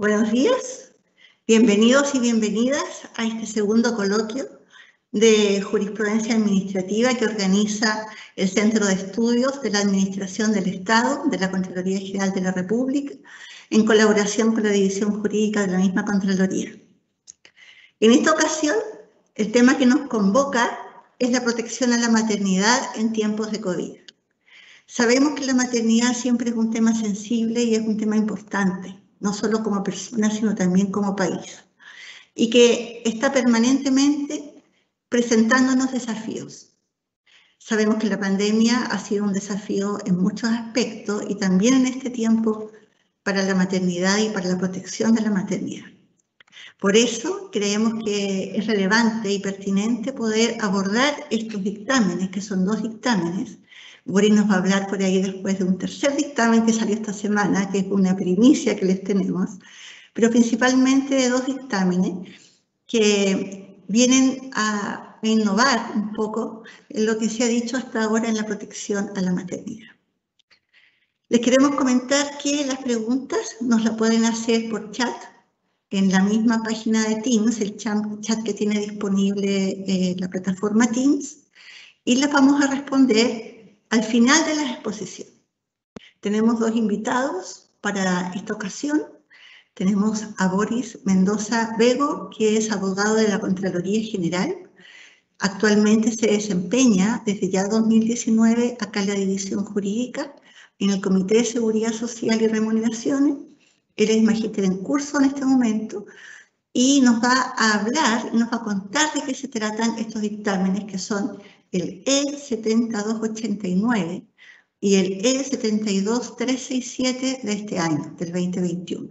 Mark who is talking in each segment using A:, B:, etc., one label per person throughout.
A: Buenos días, bienvenidos y bienvenidas a este segundo coloquio de jurisprudencia administrativa que organiza el Centro de Estudios de la Administración del Estado de la Contraloría General de la República en colaboración con la División Jurídica de la misma Contraloría. En esta ocasión, el tema que nos convoca es la protección a la maternidad en tiempos de COVID. Sabemos que la maternidad siempre es un tema sensible y es un tema importante, no solo como persona, sino también como país, y que está permanentemente presentándonos desafíos. Sabemos que la pandemia ha sido un desafío en muchos aspectos y también en este tiempo para la maternidad y para la protección de la maternidad. Por eso creemos que es relevante y pertinente poder abordar estos dictámenes, que son dos dictámenes. Boris nos va a hablar por ahí después de un tercer dictamen que salió esta semana, que es una primicia que les tenemos, pero principalmente de dos dictámenes que vienen a innovar un poco en lo que se ha dicho hasta ahora en la protección a la maternidad. Les queremos comentar que las preguntas nos las pueden hacer por chat en la misma página de Teams, el chat que tiene disponible eh, la plataforma Teams, y las vamos a responder al final de la exposición. Tenemos dos invitados para esta ocasión, tenemos a Boris Mendoza Vego, que es abogado de la Contraloría General. Actualmente se desempeña desde ya 2019 acá en la División Jurídica, en el Comité de Seguridad Social y Remuneraciones. Él es magíster en curso en este momento y nos va a hablar, nos va a contar de qué se tratan estos dictámenes que son el E7289 y el E72367 de este año, del 2021.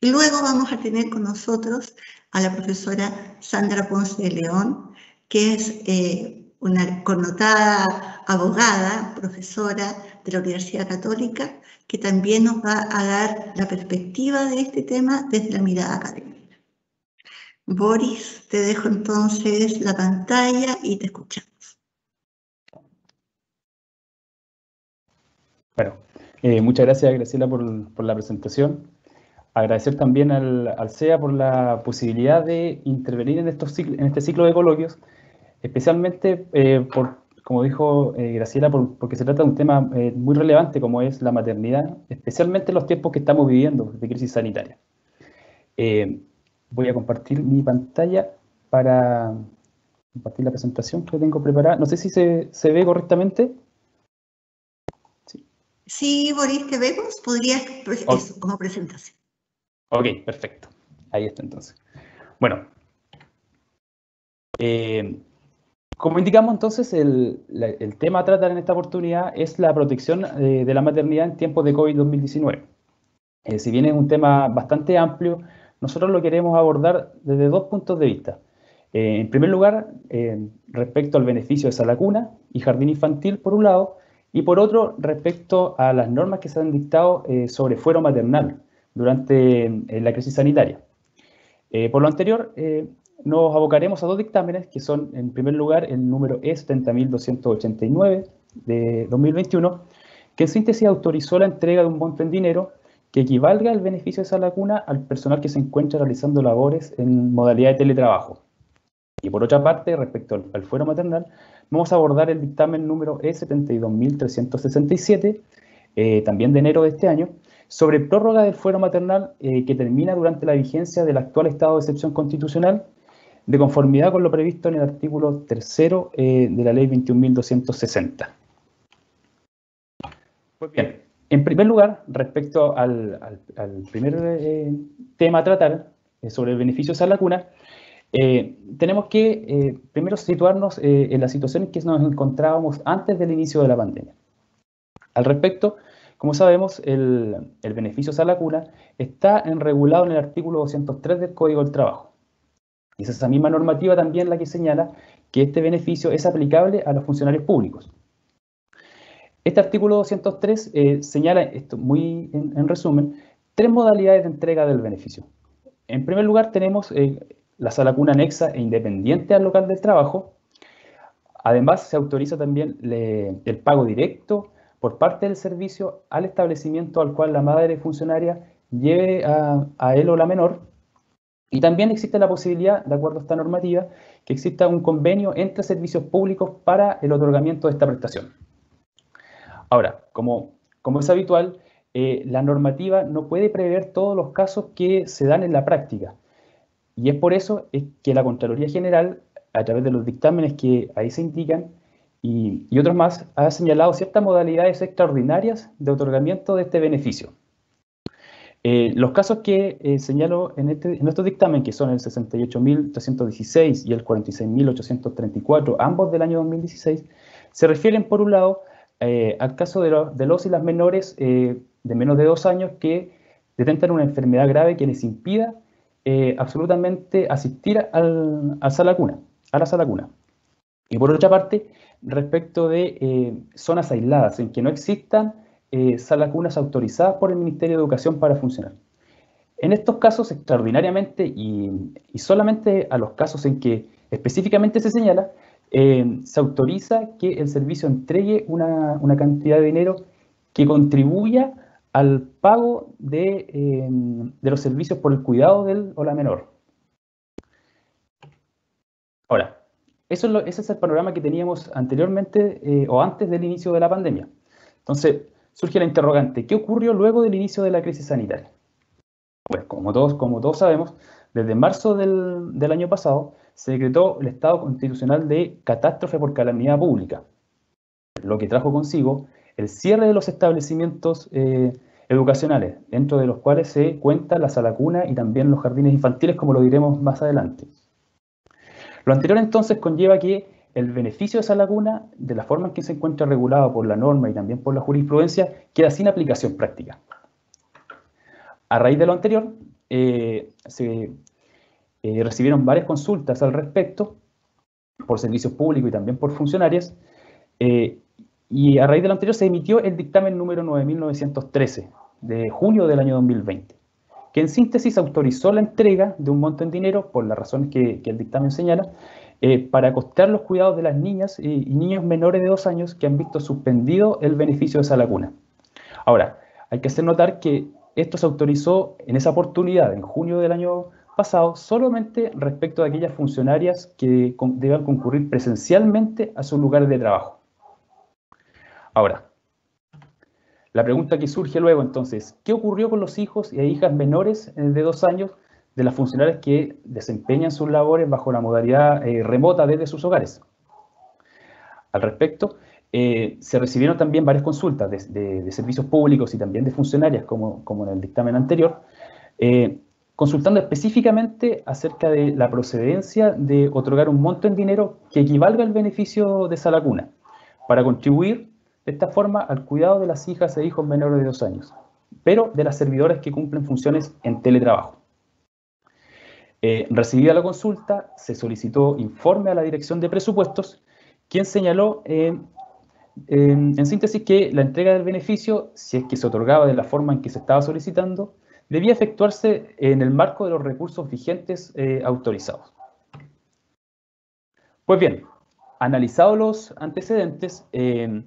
A: Y luego vamos a tener con nosotros a la profesora Sandra Ponce de León, que es eh, una connotada abogada, profesora de la Universidad Católica, que también nos va a dar la perspectiva de este tema desde la mirada académica. Boris, te dejo entonces la pantalla y te escuchamos.
B: Bueno, eh, muchas gracias Graciela por, por la presentación. Agradecer también al, al, CEA por la posibilidad de intervenir en, estos en este ciclo de coloquios, especialmente eh, por, como dijo eh, Graciela, por, porque se trata de un tema eh, muy relevante como es la maternidad, especialmente en los tiempos que estamos viviendo de crisis sanitaria. voy a compartir mi pantalla para compartir la presentación que tengo preparada. No sé si se, se ve correctamente.
A: Sí. Boris, te vemos. Podrías, eso, como presentación.
B: Ok, perfecto. Ahí está entonces. Bueno, eh, como indicamos entonces, el, tema a tratar en esta oportunidad es la protección eh, de la maternidad en tiempos de COVID-2019. Eh, si bien es un tema bastante amplio, nosotros lo queremos abordar desde dos puntos de vista. en primer lugar, respecto al beneficio de esa lacuna y jardín infantil, por un lado, y por otro, respecto a las normas que se han dictado sobre fuero maternal, durante eh, la crisis sanitaria. Eh, por lo anterior, eh, nos abocaremos a dos dictámenes que son, en primer lugar, el número E70289 de 2021, que en síntesis autorizó la entrega de un monto en dinero que equivalga al beneficio de esa lacuna al personal que se encuentra realizando labores en modalidad de teletrabajo. Y por otra parte, respecto al, al fuero maternal, vamos a abordar el dictamen número E72367, también de enero de este año, sobre prórroga del fuero maternal eh, que termina durante la vigencia del actual estado de excepción constitucional, de conformidad con lo previsto en el artículo tercero eh, de la ley 21.260. Pues bien, en primer lugar, respecto al, primer eh, tema a tratar, sobre el beneficio de esa lacuna, tenemos que primero situarnos en la situación en que nos encontrábamos antes del inicio de la pandemia. Al respecto, como sabemos, el, beneficio a la cuna está regulado en el artículo 203 del Código del Trabajo. Y es esa misma normativa también la que señala que este beneficio es aplicable a los funcionarios públicos. Este artículo 203 eh, señala, esto muy en, resumen, tres modalidades de entrega del beneficio. En primer lugar tenemos eh, la sala cuna anexa e independiente al local del trabajo. Además se autoriza también el pago directo por parte del servicio al establecimiento al cual la madre funcionaria lleve a, él o la menor. Y también existe la posibilidad, de acuerdo a esta normativa, que exista un convenio entre servicios públicos para el otorgamiento de esta prestación. Ahora, como, como es habitual, eh, la normativa no puede prever todos los casos que se dan en la práctica. Y es por eso que la Contraloría General, a través de los dictámenes que ahí se indican, y, otros más, ha señalado ciertas modalidades extraordinarias de otorgamiento de este beneficio. Eh, los casos que eh, señalo en, este, en estos dictámenes, que son el 68.316 y el 46.834, ambos del año 2016, se refieren, por un lado, eh, al caso de, los y las menores de menos de dos años que detentan una enfermedad grave que les impida absolutamente asistir al, a, sala cuna, a la sala cuna. Y por otra parte, respecto de eh, zonas aisladas en que no existan eh, salas cunas autorizadas por el Ministerio de Educación para funcionar. En estos casos, extraordinariamente y, solamente a los casos en que específicamente se señala, eh, se autoriza que el servicio entregue una, cantidad de dinero que contribuya al pago de, de, los servicios por el cuidado del o la menor. Ahora, ese es el panorama que teníamos anteriormente eh, o antes del inicio de la pandemia. Entonces, surge la interrogante, ¿qué ocurrió luego del inicio de la crisis sanitaria? Pues como todos, como todos sabemos, desde marzo del, año pasado se decretó el estado constitucional de catástrofe por calamidad pública, lo que trajo consigo el cierre de los establecimientos eh, educacionales, dentro de los cuales se cuenta la sala cuna y también los jardines infantiles, como lo diremos más adelante. Lo anterior entonces conlleva que el beneficio de esa laguna, de la forma en que se encuentra regulado por la norma y también por la jurisprudencia, queda sin aplicación práctica. A raíz de lo anterior, eh, se eh, recibieron varias consultas al respecto por servicios públicos y también por funcionarios, y a raíz de lo anterior se emitió el dictamen número 9913 de junio del año 2020 que en síntesis autorizó la entrega de un monto en dinero, por las razones que, el dictamen señala, eh, para costear los cuidados de las niñas y, niños menores de dos años que han visto suspendido el beneficio de esa laguna. Ahora, hay que hacer notar que esto se autorizó en esa oportunidad, en junio del año pasado, solamente respecto a aquellas funcionarias que deban concurrir presencialmente a sus lugares de trabajo. Ahora, la pregunta que surge luego entonces, ¿qué ocurrió con los hijos e hijas menores eh, de dos años de las funcionarias que desempeñan sus labores bajo la modalidad eh, remota desde sus hogares? Al respecto, eh, se recibieron también varias consultas de, servicios públicos y también de funcionarias, como, en el dictamen anterior, consultando específicamente acerca de la procedencia de otorgar un monto en dinero que equivalga al beneficio de esa laguna, para contribuir de esta forma al cuidado de las hijas e hijos menores de dos años, pero de las servidoras que cumplen funciones en teletrabajo. Eh, recibida la consulta, se solicitó informe a la Dirección de Presupuestos, quien señaló en síntesis que la entrega del beneficio, si es que se otorgaba de la forma en que se estaba solicitando, debía efectuarse en el marco de los recursos vigentes eh, autorizados. Pues bien, analizados los antecedentes, eh,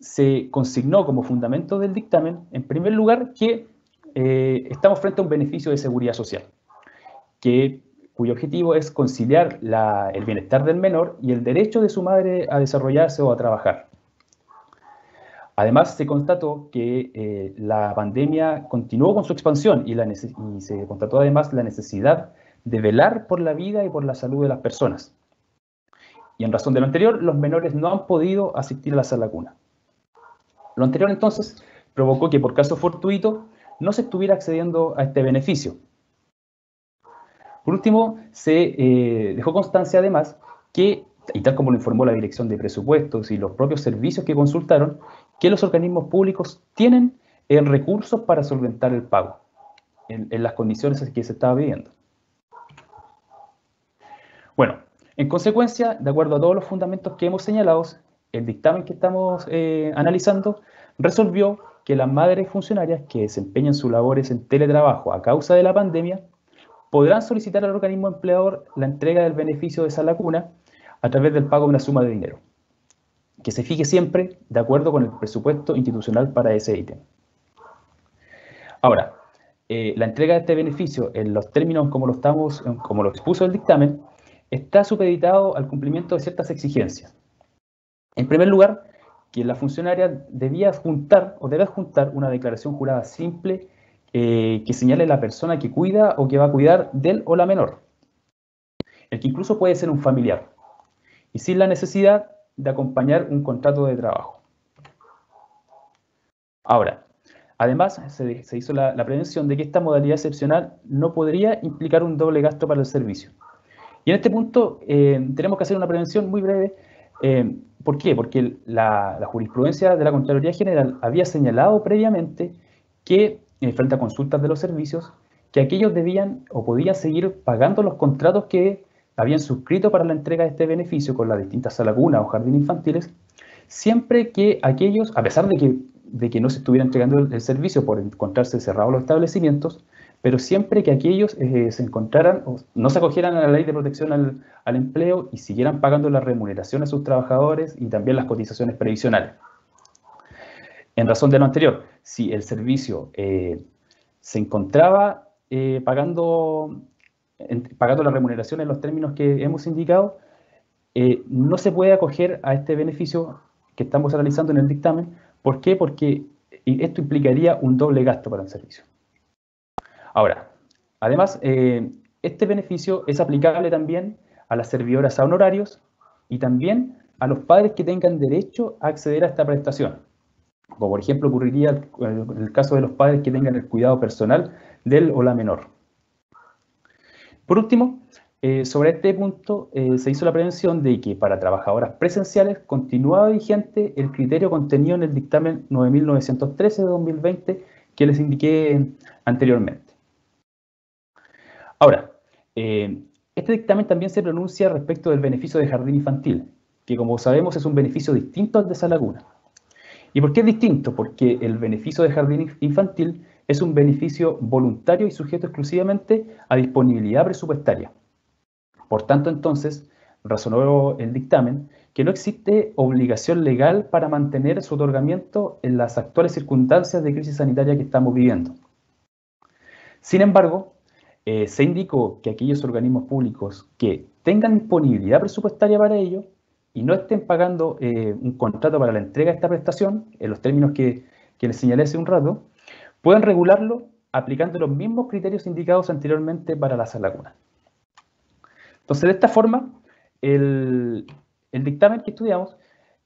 B: se consignó como fundamento del dictamen, en primer lugar, que eh, estamos frente a un beneficio de seguridad social, que, cuyo objetivo es conciliar el bienestar del menor y el derecho de su madre a desarrollarse o a trabajar. Además, se constató que eh, la pandemia continuó con su expansión y, y se constató además la necesidad de velar por la vida y por la salud de las personas. Y en razón de lo anterior, los menores no han podido asistir a la sala cuna. Lo anterior entonces provocó que por caso fortuito no se estuviera accediendo a este beneficio. Por último, se eh, dejó constancia además que, y tal como lo informó la Dirección de Presupuestos y los propios servicios que consultaron, que los organismos públicos tienen el recursos para solventar el pago en, en las condiciones que se estaba viviendo. Bueno, en consecuencia, de acuerdo a todos los fundamentos que hemos señalado, el dictamen que estamos eh, analizando resolvió que las madres funcionarias que desempeñan sus labores en teletrabajo a causa de la pandemia podrán solicitar al organismo empleador la entrega del beneficio de esa lacuna a través del pago de una suma de dinero, que se fije siempre de acuerdo con el presupuesto institucional para ese ítem. Ahora, eh, la entrega de este beneficio en los términos como lo, estamos, como lo expuso el dictamen, está supeditado al cumplimiento de ciertas exigencias. En primer lugar, que la funcionaria debía juntar o debe juntar una declaración jurada simple eh, que señale la persona que cuida o que va a cuidar del o la menor, el que incluso puede ser un familiar, y sin la necesidad de acompañar un contrato de trabajo. Ahora, además se, hizo la, prevención de que esta modalidad excepcional no podría implicar un doble gasto para el servicio. Y en este punto eh, tenemos que hacer una prevención muy breve. Eh, ¿Por qué? Porque la, jurisprudencia de la Contraloría General había señalado previamente que eh, frente a consultas de los servicios, que aquellos debían o podían seguir pagando los contratos que habían suscrito para la entrega de este beneficio con las distintas lagunas o jardines infantiles, siempre que aquellos, a pesar de que, no se estuviera entregando el, servicio por encontrarse cerrados los establecimientos, pero siempre que aquellos eh, se encontraran o no se acogieran a la ley de protección al, empleo y siguieran pagando la remuneración a sus trabajadores y también las cotizaciones previsionales. En razón de lo anterior, si el servicio eh, se encontraba eh, pagando, pagando la remuneración en los términos que hemos indicado, no se puede acoger a este beneficio que estamos realizando en el dictamen. ¿Por qué? Porque esto implicaría un doble gasto para el servicio. Ahora, además, este beneficio es aplicable también a las servidoras a honorarios y también a los padres que tengan derecho a acceder a esta prestación como por ejemplo ocurriría en el caso de los padres que tengan el cuidado personal del o la menor. Por último, eh, sobre este punto eh, se hizo la prevención de que para trabajadoras presenciales continuaba vigente el criterio contenido en el dictamen 9913 de 2020 que les indiqué anteriormente. Ahora, eh, este dictamen también se pronuncia respecto del beneficio de jardín infantil, que como sabemos es un beneficio distinto al de esa laguna. ¿Y por qué es distinto? Porque el beneficio de jardín infantil es un beneficio voluntario y sujeto exclusivamente a disponibilidad presupuestaria. Por tanto, entonces, razonó el dictamen que no existe obligación legal para mantener su otorgamiento en las actuales circunstancias de crisis sanitaria que estamos viviendo. Sin embargo, eh, se indicó que aquellos organismos públicos que tengan disponibilidad presupuestaria para ello y no estén pagando eh, un contrato para la entrega de esta prestación, en los términos que, les señalé hace un rato, pueden regularlo aplicando los mismos criterios indicados anteriormente para la laguna. Entonces, de esta forma, el, dictamen que estudiamos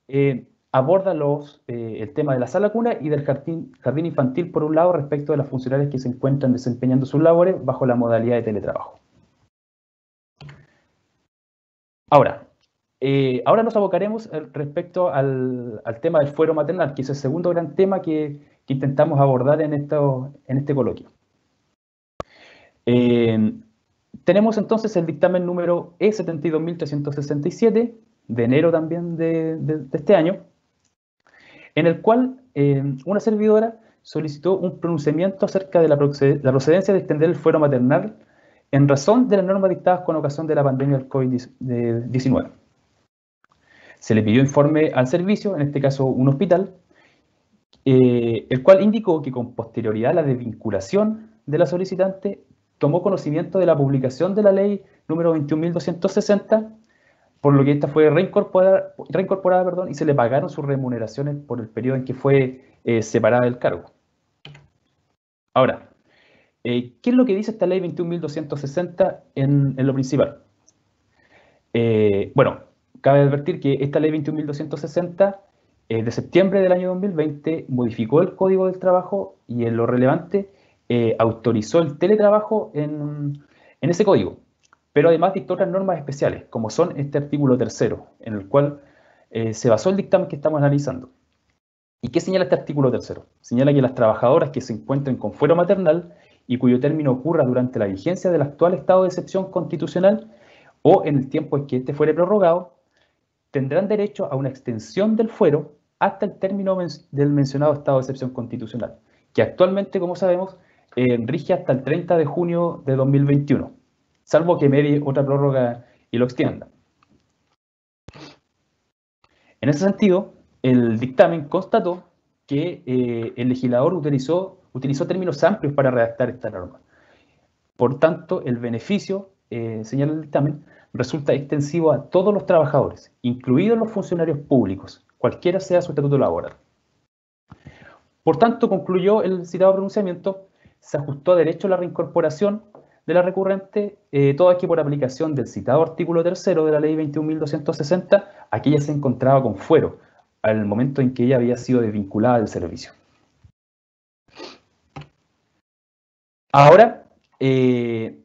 B: eh, aborda los, eh, el tema de la sala cuna y del jardín, jardín infantil, por un lado, respecto de las funcionarias que se encuentran desempeñando sus labores bajo la modalidad de teletrabajo. Ahora, eh, ahora nos abocaremos eh, respecto al, tema del fuero maternal, que es el segundo gran tema que, intentamos abordar en, esto, en este coloquio. Tenemos entonces el dictamen número E72367, de enero también de, este año, en el cual una servidora solicitó un pronunciamiento acerca de la, procedencia de extender el fuero maternal en razón de las normas dictadas con ocasión de la pandemia del COVID-19 se le pidió informe al servicio, en este caso un hospital, eh, el cual indicó que con posterioridad a la desvinculación de la solicitante tomó conocimiento de la publicación de la ley número 21.260, por lo que esta fue reincorporada, reincorporada perdón, y se le pagaron sus remuneraciones por el periodo en que fue eh, separada del cargo. Ahora, eh, ¿qué es lo que dice esta ley 21.260 en, en, lo principal? bueno, Cabe advertir que esta ley 21.260 eh, de septiembre del año 2020 modificó el Código del Trabajo y en lo relevante eh, autorizó el teletrabajo en, ese código, pero además dictó otras normas especiales, como son este artículo tercero, en el cual eh, se basó el dictamen que estamos analizando. ¿Y qué señala este artículo tercero? Señala que las trabajadoras que se encuentren con fuero maternal y cuyo término ocurra durante la vigencia del actual estado de excepción constitucional o en el tiempo en que éste fuere prorrogado, tendrán derecho a una extensión del fuero hasta el término del mencionado estado de excepción constitucional, que actualmente, como sabemos, eh, rige hasta el 30 de junio de 2021, salvo que medie otra prórroga y lo extienda. En ese sentido, el dictamen constató que eh, el legislador utilizó utilizó términos amplios para redactar esta norma. Por tanto, el beneficio, eh, señala el dictamen, resulta extensivo a todos los trabajadores, incluidos los funcionarios públicos, cualquiera sea su estatuto laboral. Por tanto, concluyó el citado pronunciamiento, se ajustó a derecho a la reincorporación de la recurrente, eh, todo aquí por aplicación del citado artículo tercero de la ley 21.260, aquella se encontraba con fuero al momento en que ella había sido desvinculada del servicio. Ahora, eh,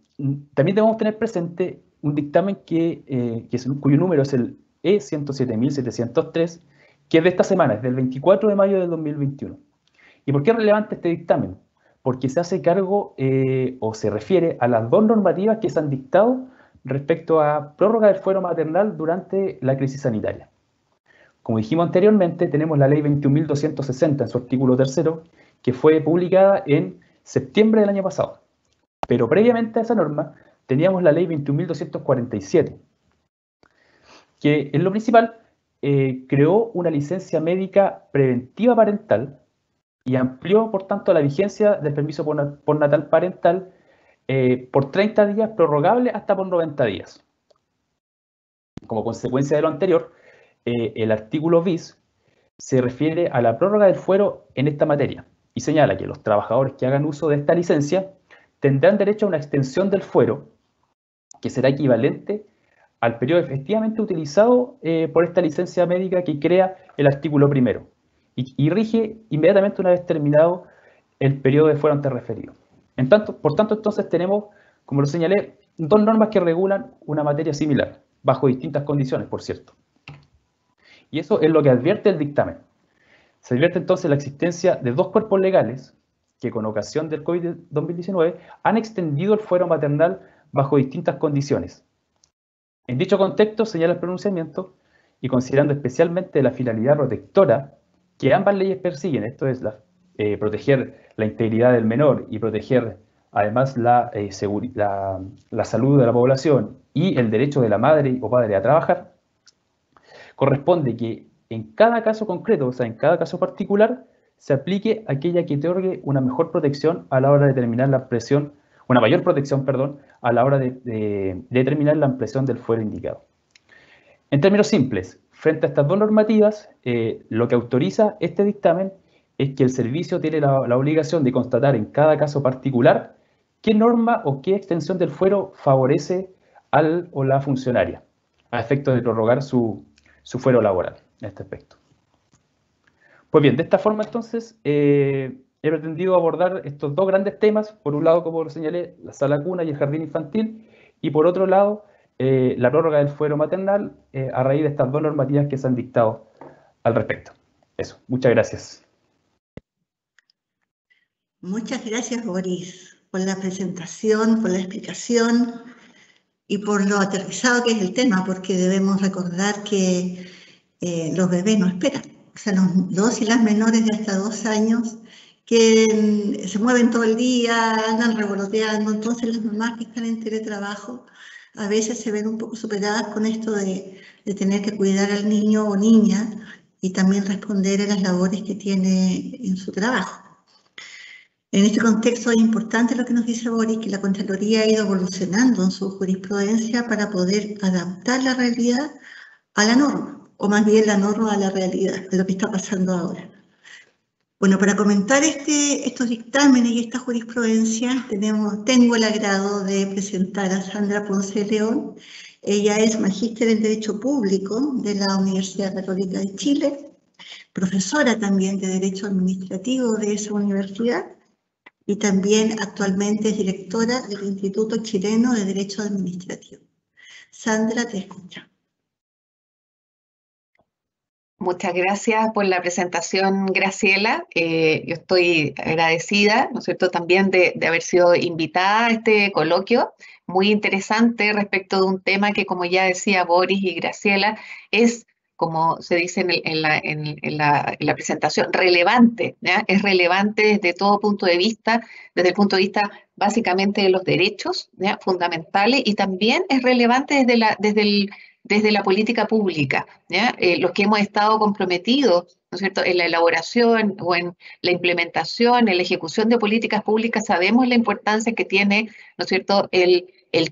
B: también debemos tener presente un dictamen que, eh, cuyo número es el E107.703, que es de esta semana, es del 24 de mayo del 2021. ¿Y por qué es relevante este dictamen? Porque se hace cargo eh, o se refiere a las dos normativas que se han dictado respecto a prórroga del fuero maternal durante la crisis sanitaria. Como dijimos anteriormente, tenemos la ley 21.260 en su artículo tercero, que fue publicada en septiembre del año pasado. Pero previamente a esa norma teníamos la ley 21.247, que en lo principal eh, creó una licencia médica preventiva parental y amplió, por tanto, la vigencia del permiso por, natal parental eh, por 30 días prorrogable hasta por 90 días. Como consecuencia de lo anterior, eh, el artículo bis se refiere a la prórroga del fuero en esta materia y señala que los trabajadores que hagan uso de esta licencia tendrán derecho a una extensión del fuero que será equivalente al periodo efectivamente utilizado eh, por esta licencia médica que crea el artículo primero y, rige inmediatamente una vez terminado el periodo de fuero antes referido. Por tanto, entonces tenemos, como lo señalé, dos normas que regulan una materia similar, bajo distintas condiciones, por cierto. Y eso es lo que advierte el dictamen. Se advierte entonces la existencia de dos cuerpos legales que con ocasión del COVID-2019 han extendido el fuero maternal bajo distintas condiciones. En dicho contexto señala el pronunciamiento y considerando especialmente la finalidad protectora que ambas leyes persiguen, esto es eh, proteger la integridad del menor y proteger además eh, la, la salud de la población y el derecho de la madre o padre a trabajar, corresponde que en cada caso concreto, o sea, en cada caso particular, se aplique aquella que otorgue una mejor protección a la hora de determinar la presión, una mayor protección, perdón, a la hora de, determinar la impresión del fuero indicado. En términos simples, frente a estas dos normativas, eh, lo que autoriza este dictamen es que el servicio tiene la, obligación de constatar en cada caso particular qué norma o qué extensión del fuero favorece al o la funcionaria, a efecto de prorrogar su, su fuero laboral en este aspecto. Pues bien, de esta forma entonces eh, he pretendido abordar estos dos grandes temas, por un lado, como lo señalé, la sala cuna y el jardín infantil, y por otro lado, eh, la prórroga del fuero maternal eh, a raíz de estas dos normativas que se han dictado al respecto. Eso, muchas gracias.
A: Muchas gracias, Boris, por la presentación, por la explicación y por lo aterrizado que es el tema, porque debemos recordar que eh, los bebés no esperan. O sea, los dos y las menores de hasta dos años que mm, se mueven todo el día, andan revoloteando, entonces las mamás que están en teletrabajo a veces se ven un poco superadas con esto de, tener que cuidar al niño o niña y también responder a las labores que tiene en su trabajo. En este contexto es importante lo que nos dice Boris, que la Contraloría ha ido evolucionando en su jurisprudencia para poder adaptar la realidad a la norma, o más bien la norma a la realidad, de lo que está pasando ahora. Bueno, para comentar este, estos dictámenes y esta jurisprudencia, tenemos, tengo el agrado de presentar a Sandra Ponce León. Ella es magíster en Derecho Público de la Universidad Católica de Chile, profesora también de Derecho Administrativo de esa universidad y también actualmente es directora del Instituto Chileno de Derecho Administrativo. Sandra, te escucho.
C: Muchas gracias por la presentación, Graciela. Eh, yo estoy agradecida, ¿no es cierto?, también de, haber sido invitada a este coloquio muy interesante respecto de un tema que, como ya decía Boris y Graciela, es como se dice en, la, presentación, relevante, es relevante desde todo punto de vista, desde el punto de vista básicamente de los derechos fundamentales y también es relevante desde, la, desde desde la política pública. Eh, los que hemos estado comprometidos ¿no es cierto? en la elaboración o en la implementación, en la ejecución de políticas públicas, sabemos la importancia que tiene ¿no es cierto? El,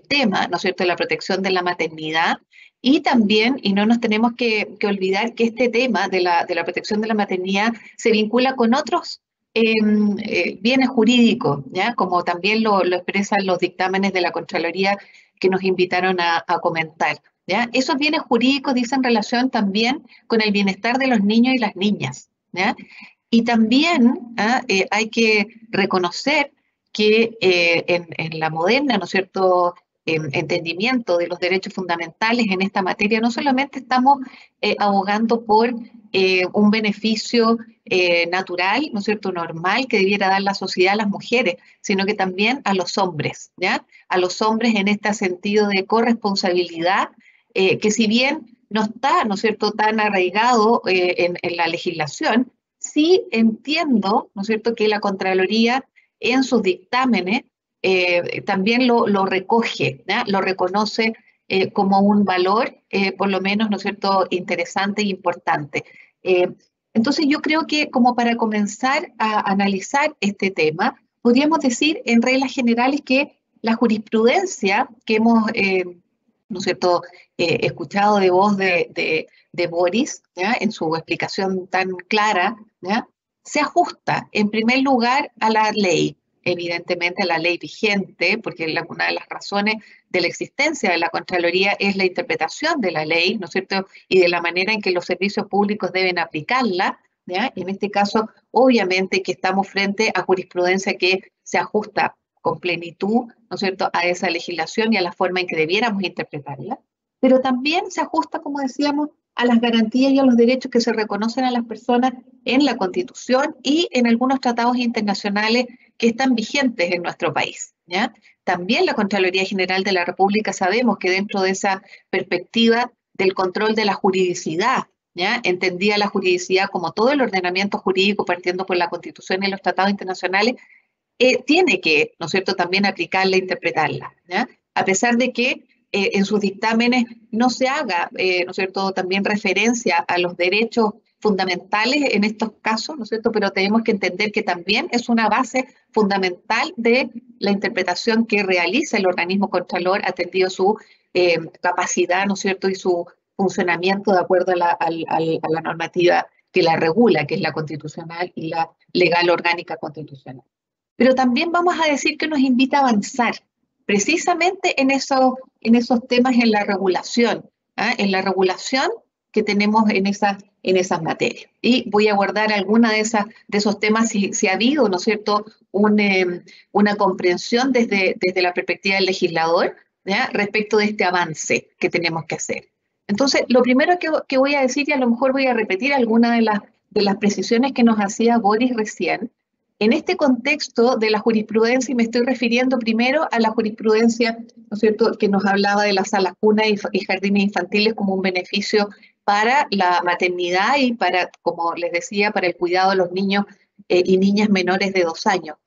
C: tema ¿no es cierto? de la protección de la maternidad y también, y no nos tenemos que, olvidar que este tema de la, protección de la maternidad se vincula con otros em, eh, bienes jurídicos, ¿ya? como también lo, expresan los dictámenes de la Contraloría que nos invitaron a comentar. Esos bienes jurídicos dicen relación también con el bienestar de los niños y las niñas. Y también ¿ah? eh, hay que reconocer que eh, en, la moderna, ¿no es cierto?, entendimiento de los derechos fundamentales en esta materia, no solamente estamos eh, abogando por un beneficio natural, ¿no es cierto?, normal que debiera dar la sociedad a las mujeres, sino que también a los hombres, ¿ya? A los hombres en este sentido de corresponsabilidad, que si bien no está, ¿no es cierto?, tan arraigado en, en la legislación, sí entiendo, ¿no es cierto?, que la Contraloría en sus dictámenes eh, también lo, lo recoge, ¿ya? lo reconoce eh, como un valor, eh, por lo menos, ¿no es cierto?, interesante e importante. Eh, entonces yo creo que como para comenzar a analizar este tema, podríamos decir en reglas generales que la jurisprudencia que hemos, ¿no es cierto?, escuchado de voz de, de, Boris, en su explicación tan clara, se ajusta en primer lugar a la ley, evidentemente la ley vigente, porque la, una de las razones de la existencia de la Contraloría es la interpretación de la ley, ¿no es cierto? Y de la manera en que los servicios públicos deben aplicarla. En este caso, obviamente que estamos frente a jurisprudencia que se ajusta con plenitud, ¿no es cierto?, a esa legislación y a la forma en que debiéramos interpretarla, pero también se ajusta, como decíamos, a las garantías y a los derechos que se reconocen a las personas en la Constitución y en algunos tratados internacionales que están vigentes en nuestro país. ¿ya? También la Contraloría General de la República sabemos que dentro de esa perspectiva del control de la juridicidad, ¿ya? entendía la juridicidad como todo el ordenamiento jurídico partiendo por la Constitución y los tratados internacionales, eh, tiene que, ¿no es cierto?, también aplicarla e interpretarla, ¿ya? a pesar de que eh, en sus dictámenes no se haga, eh, ¿no es cierto?, también referencia a los derechos fundamentales en estos casos, ¿no es cierto? Pero tenemos que entender que también es una base fundamental de la interpretación que realiza el organismo contralor atendido su eh, capacidad, ¿no es cierto? Y su funcionamiento de acuerdo a la, a, a la normativa que la regula, que es la constitucional y la legal orgánica constitucional. Pero también vamos a decir que nos invita a avanzar precisamente en, eso, en esos temas en la regulación, ¿eh? en la regulación que tenemos en esas, en esas materias. Y voy a guardar alguna de, esas, de esos temas si, si ha habido, ¿no es cierto?, Un, eh, una comprensión desde, desde la perspectiva del legislador respecto de este avance que tenemos que hacer. Entonces, lo primero que, que, voy a decir, y a lo mejor voy a repetir algunas de las, de las precisiones que nos hacía Boris recién, en este contexto de la jurisprudencia, y me estoy refiriendo primero a la jurisprudencia, ¿no es cierto?, que nos hablaba de las salas cuna y, y jardines infantiles como un beneficio para la maternidad y para, como les decía, para el cuidado de los niños eh, y niñas menores de dos años.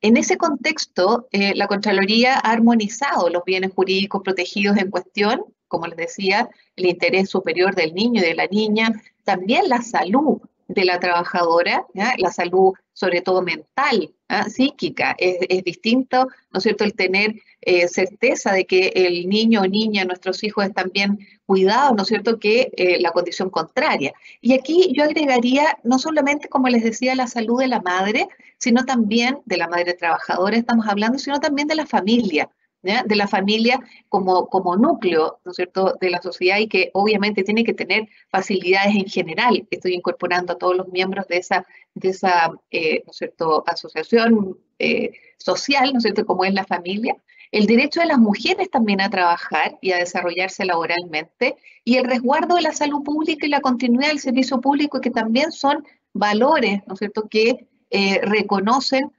C: En ese contexto, eh, la Contraloría ha armonizado los bienes jurídicos protegidos en cuestión, como les decía, el interés superior del niño y de la niña, también la salud de la trabajadora, la salud sobre todo mental, ¿ah? psíquica. Es, es, distinto, ¿no es cierto?, el tener eh, certeza de que el niño o niña, nuestros hijos están bien cuidados, ¿no es cierto?, que eh, la condición contraria. Y aquí yo agregaría no solamente, como les decía, la salud de la madre, sino también de la madre trabajadora, estamos hablando, sino también de la familia. De la familia como, como núcleo, ¿no es cierto?, de la sociedad y que obviamente tiene que tener facilidades en general. Estoy incorporando a todos los miembros de esa, de esa eh, ¿no es cierto?, asociación eh, social, ¿no es cierto?, como es la familia. El derecho de las mujeres también a trabajar y a desarrollarse laboralmente y el resguardo de la salud pública y la continuidad del servicio público, que también son valores, ¿no es cierto?, que eh, reconocen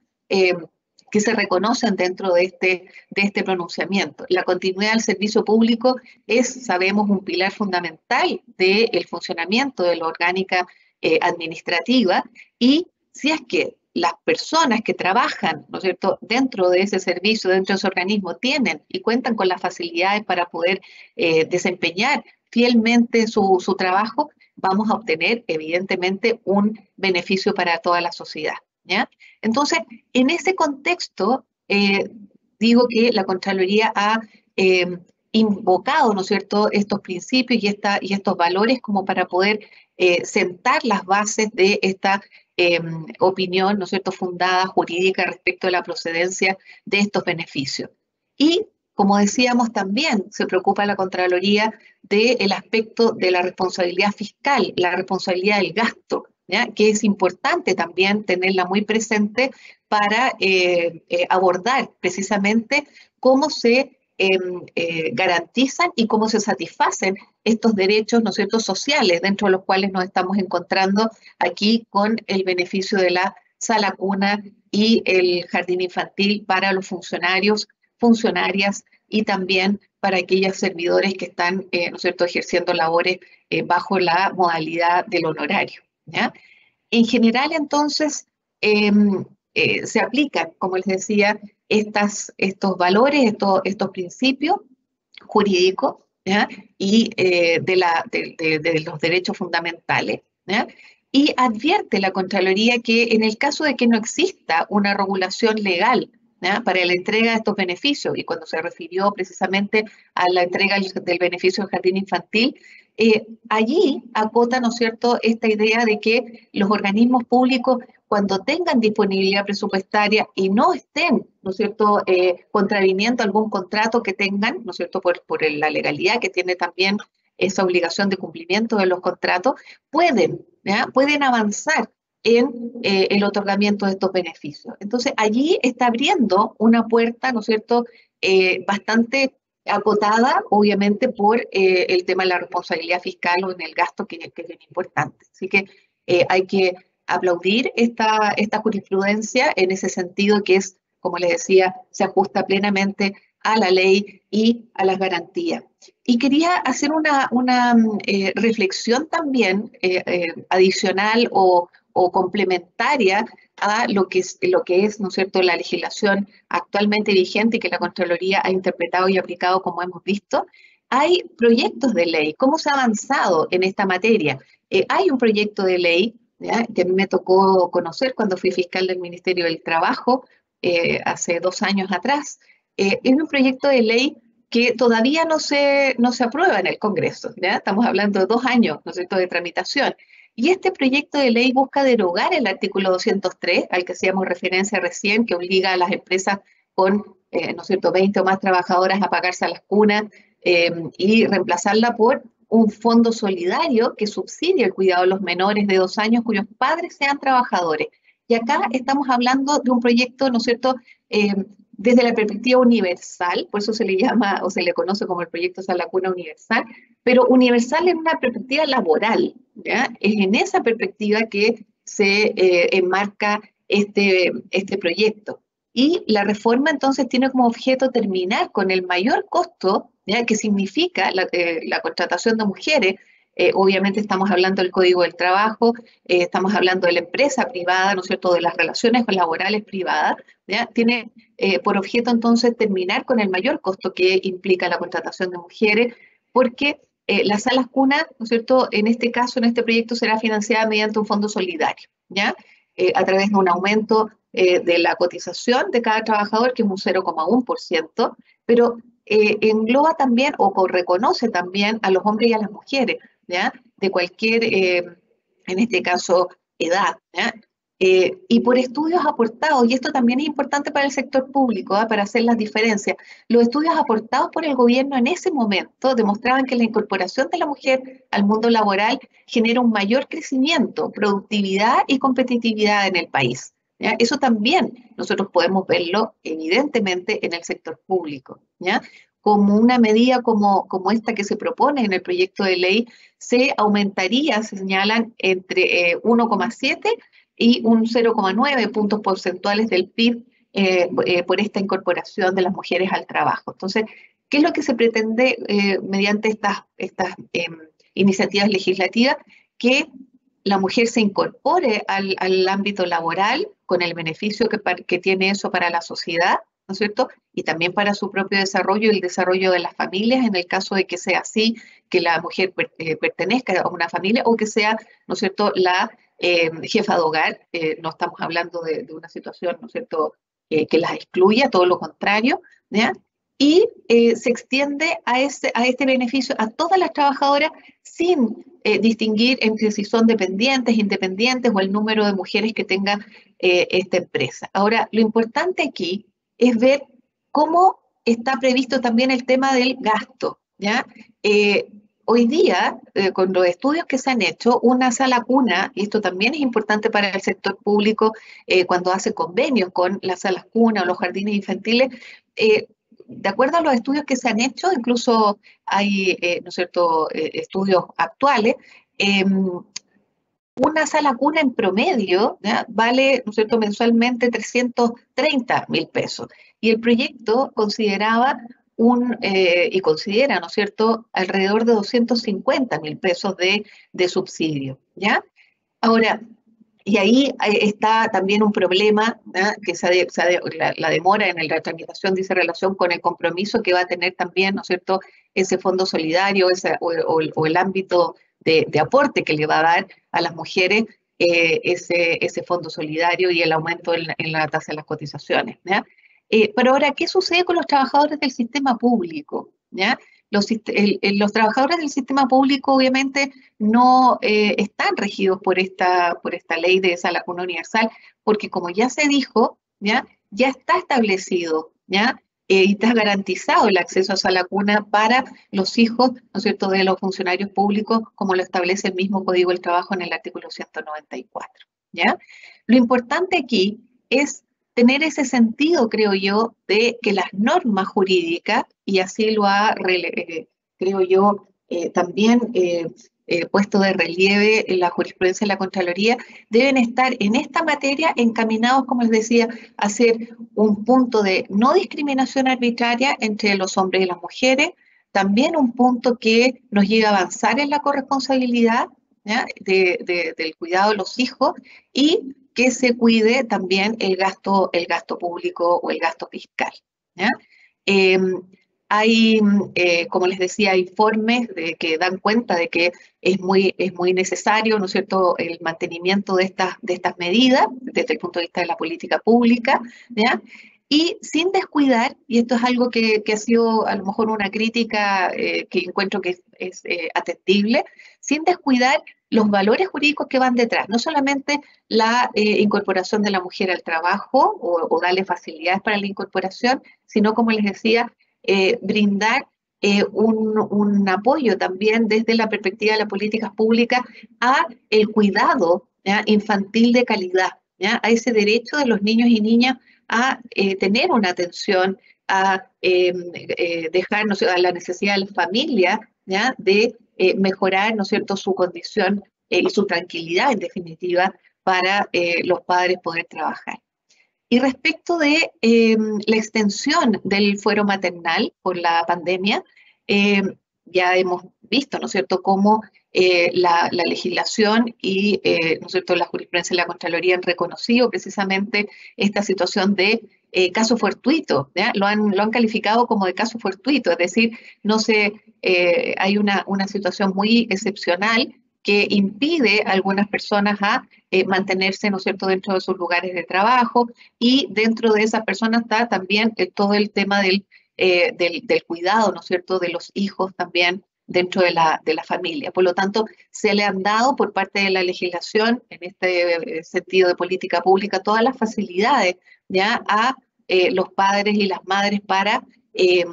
C: que se reconocen dentro de este, de este pronunciamiento. La continuidad del servicio público es, sabemos, un pilar fundamental del funcionamiento de la orgánica eh, administrativa y si es que las personas que trabajan, ¿no es cierto?, dentro de ese servicio, dentro de ese organismo, tienen y cuentan con las facilidades para poder eh, desempeñar fielmente su, su trabajo, vamos a obtener evidentemente un beneficio para toda la sociedad. Entonces, en ese contexto, eh, digo que la Contraloría ha eh, invocado, ¿no es cierto?, estos principios y estos valores como para poder eh, sentar las bases de esta em, opinión, ¿no es cierto?, fundada jurídica respecto a la procedencia de estos beneficios. Y como decíamos, también se preocupa la Contraloría del aspecto de la responsabilidad fiscal, la responsabilidad del gasto, que es importante también tenerla muy presente para eh, eh, abordar precisamente cómo se em, eh, garantizan y cómo se satisfacen estos derechos, ¿no cierto?, sociales, dentro de los cuales nos estamos encontrando aquí con el beneficio de la sala cuna y el jardín infantil para los funcionarios funcionarias y también para aquellos servidores que están, ¿no es ejerciendo labores bajo la modalidad del honorario. En general, entonces, em, eh, se aplican, como les decía, estos valores, estos, principios jurídicos y de, la, de, los derechos fundamentales. Y advierte la Contraloría que en el caso de que no exista una regulación legal para la entrega de estos beneficios. Y cuando se refirió precisamente a la entrega del beneficio del jardín infantil, eh, allí acota, ¿no es cierto?, esta idea de que los organismos públicos, cuando tengan disponibilidad presupuestaria y no estén, ¿no es cierto?, eh, contraviniendo algún contrato que tengan, ¿no es cierto?, por, la legalidad que tiene también esa obligación de cumplimiento de los contratos, pueden, pueden avanzar en eh, el otorgamiento de estos beneficios. Entonces, allí está abriendo una puerta, ¿no es cierto?, eh, bastante acotada, obviamente, por eh, el tema de la responsabilidad fiscal o en el gasto, que, es importante. Así que hay que aplaudir esta, esta jurisprudencia en ese sentido que es, como les decía, se ajusta plenamente a la ley y a las garantías. Y quería hacer una, una reflexión también adicional o complementaria a lo que es, lo que es ¿no es cierto?, la legislación actualmente vigente y que la Contraloría ha interpretado y aplicado como hemos visto, hay proyectos de ley. ¿Cómo se ha avanzado en esta materia? Eh, hay un proyecto de ley que a mí me tocó conocer cuando fui fiscal del Ministerio del Trabajo eh, hace dos años atrás. Eh, es un proyecto de ley que todavía no se, no se aprueba en el Congreso. ¿ya? Estamos hablando de dos años ¿no es cierto? de tramitación. Y este proyecto de ley busca derogar el artículo 203, al que hacíamos referencia recién, que obliga a las empresas con, eh, ¿no es cierto?, 20 o más trabajadoras a pagarse a las cunas eh, y reemplazarla por un fondo solidario que subsidie el cuidado de los menores de dos años cuyos padres sean trabajadores. Y acá estamos hablando de un proyecto, ¿no es cierto?, eh, desde la perspectiva universal, por eso se le llama o se le conoce como el proyecto Salacuna Universal, pero universal en una perspectiva laboral. Es en esa perspectiva que se eh, enmarca este, este proyecto. Y la reforma entonces tiene como objeto terminar con el mayor costo que significa la, eh, la contratación de mujeres eh, obviamente estamos hablando del Código del Trabajo, eh, estamos hablando de la empresa privada, ¿no es cierto?, de las relaciones laborales privadas, ¿ya? Tiene eh, por objeto entonces terminar con el mayor costo que implica la contratación de mujeres, porque las salas cunas, ¿no es cierto?, en este caso, en este proyecto, será financiada mediante un fondo solidario, ¿ya? a través de un aumento de la cotización de cada trabajador, que es un 0,1%, pero engloba también o reconoce también a los hombres y a las mujeres de cualquier, eh, en este caso, edad. Eh, y por estudios aportados, y esto también es importante para el sector público, ¿ah? para hacer las diferencias, los estudios aportados por el gobierno en ese momento demostraban que la incorporación de la mujer al mundo laboral genera un mayor crecimiento, productividad y competitividad en el país. Eso también nosotros podemos verlo evidentemente en el sector público. ¿ya? Como una medida como, como esta que se propone en el proyecto de ley, se aumentaría, se señalan, entre 1,7 eh, y un 0,9 puntos porcentuales del PIB eh, eh, por esta incorporación de las mujeres al trabajo. Entonces, ¿qué es lo que se pretende mediante estas, estas em, iniciativas legislativas? Que la mujer se incorpore al, al ámbito laboral con el beneficio que, que tiene eso para la sociedad, ¿no es cierto? Y también para su propio desarrollo y el desarrollo de las familias, en el caso de que sea así, que la mujer eh, pertenezca a una familia o que sea, ¿no es cierto?, la eh, jefa de hogar. Eh, no estamos hablando de, una situación, ¿no es cierto?, que las excluya, todo lo contrario, ¿ya? y se extiende a, ese, a este beneficio a todas las trabajadoras sin distinguir entre si son dependientes, independientes o el número de mujeres que tenga eh, esta empresa. Ahora, lo importante aquí es ver cómo está previsto también el tema del gasto. ¿ya? hoy día, con los estudios que se han hecho, una sala cuna, y esto también es importante para el sector público cuando hace convenios con las salas cuna o los jardines infantiles, de acuerdo a los estudios que se han hecho, incluso hay, eh, ¿no cierto?, eh, estudios actuales, em, una sala cuna en promedio vale, ¿no cierto?, mensualmente 330 mil pesos. Y el proyecto consideraba un, eh, y considera, ¿no es cierto?, alrededor de 250 mil pesos de, de subsidio, ¿ya? Ahora, y ahí eh, está también un problema que se, la, demora en la tramitación dice relación con el compromiso que va a tener también, ¿no es cierto?, ese fondo solidario o, el ámbito de, aporte que le va a dar a las mujeres eh, ese, ese fondo solidario y el aumento en, la tasa de las cotizaciones. Eh, pero ahora, ¿qué sucede con los trabajadores del sistema público? ¿ya? Los, los, trabajadores del sistema público obviamente no eh, están regidos por esta, por esta ley de esa lacuna universal, porque como ya se dijo, ya, ya está establecido, ya, eh, y está garantizado el acceso a esa lacuna para los hijos, ¿no es cierto?, de los funcionarios públicos, como lo establece el mismo Código del Trabajo en el artículo 194, ¿ya? Lo importante aquí es tener ese sentido, creo yo, de que las normas jurídicas, y así lo ha, eh, creo yo, eh, también eh, puesto de relieve la jurisprudencia de la Contraloría, deben estar en esta materia encaminados, como les decía, a ser un punto de no discriminación arbitraria entre los hombres y las mujeres, también un punto que nos lleve a avanzar en la corresponsabilidad del cuidado de los hijos y que se cuide también el gasto, público o el gasto fiscal. Em, hay, eh, como les decía, informes de, que dan cuenta de que es muy, es muy necesario, ¿no es cierto?, el mantenimiento de estas, de estas medidas desde el punto de vista de la política pública, ¿ya? Y sin descuidar, y esto es algo que, que ha sido a lo mejor una crítica eh, que encuentro que es, es eh, atendible, sin descuidar los valores jurídicos que van detrás, no solamente la incorporación de la mujer al trabajo o, darle facilidades para la incorporación, sino, como les decía, eh, brindar eh, un, apoyo también desde la perspectiva de las políticas públicas a el cuidado infantil de calidad, a ese derecho de los niños y niñas a tener una atención, a dejarnos a la necesidad de la familia de eh, mejorar, ¿no cierto?, su condición eh, y su tranquilidad, en definitiva, para eh, los padres poder trabajar. Y respecto de em, la extensión del fuero maternal por la pandemia, em, ya hemos visto, ¿no es cierto?, cómo la, legislación y, ¿no es cierto?, la jurisprudencia de la Contraloría han reconocido precisamente esta situación de eh, caso fortuito, Lo, han, lo han calificado como de caso fortuito, es decir, no se, eh, hay una, una situación muy excepcional que impide a algunas personas a eh, mantenerse, ¿no cierto?, dentro de sus lugares de trabajo y dentro de esas personas está también todo el tema del, del, del, cuidado, ¿no es cierto?, de los hijos también dentro de la, de la familia. Por lo tanto, se le han dado por parte de la legislación, en este sentido de política pública, todas las facilidades ya a eh, los padres y las madres para eh,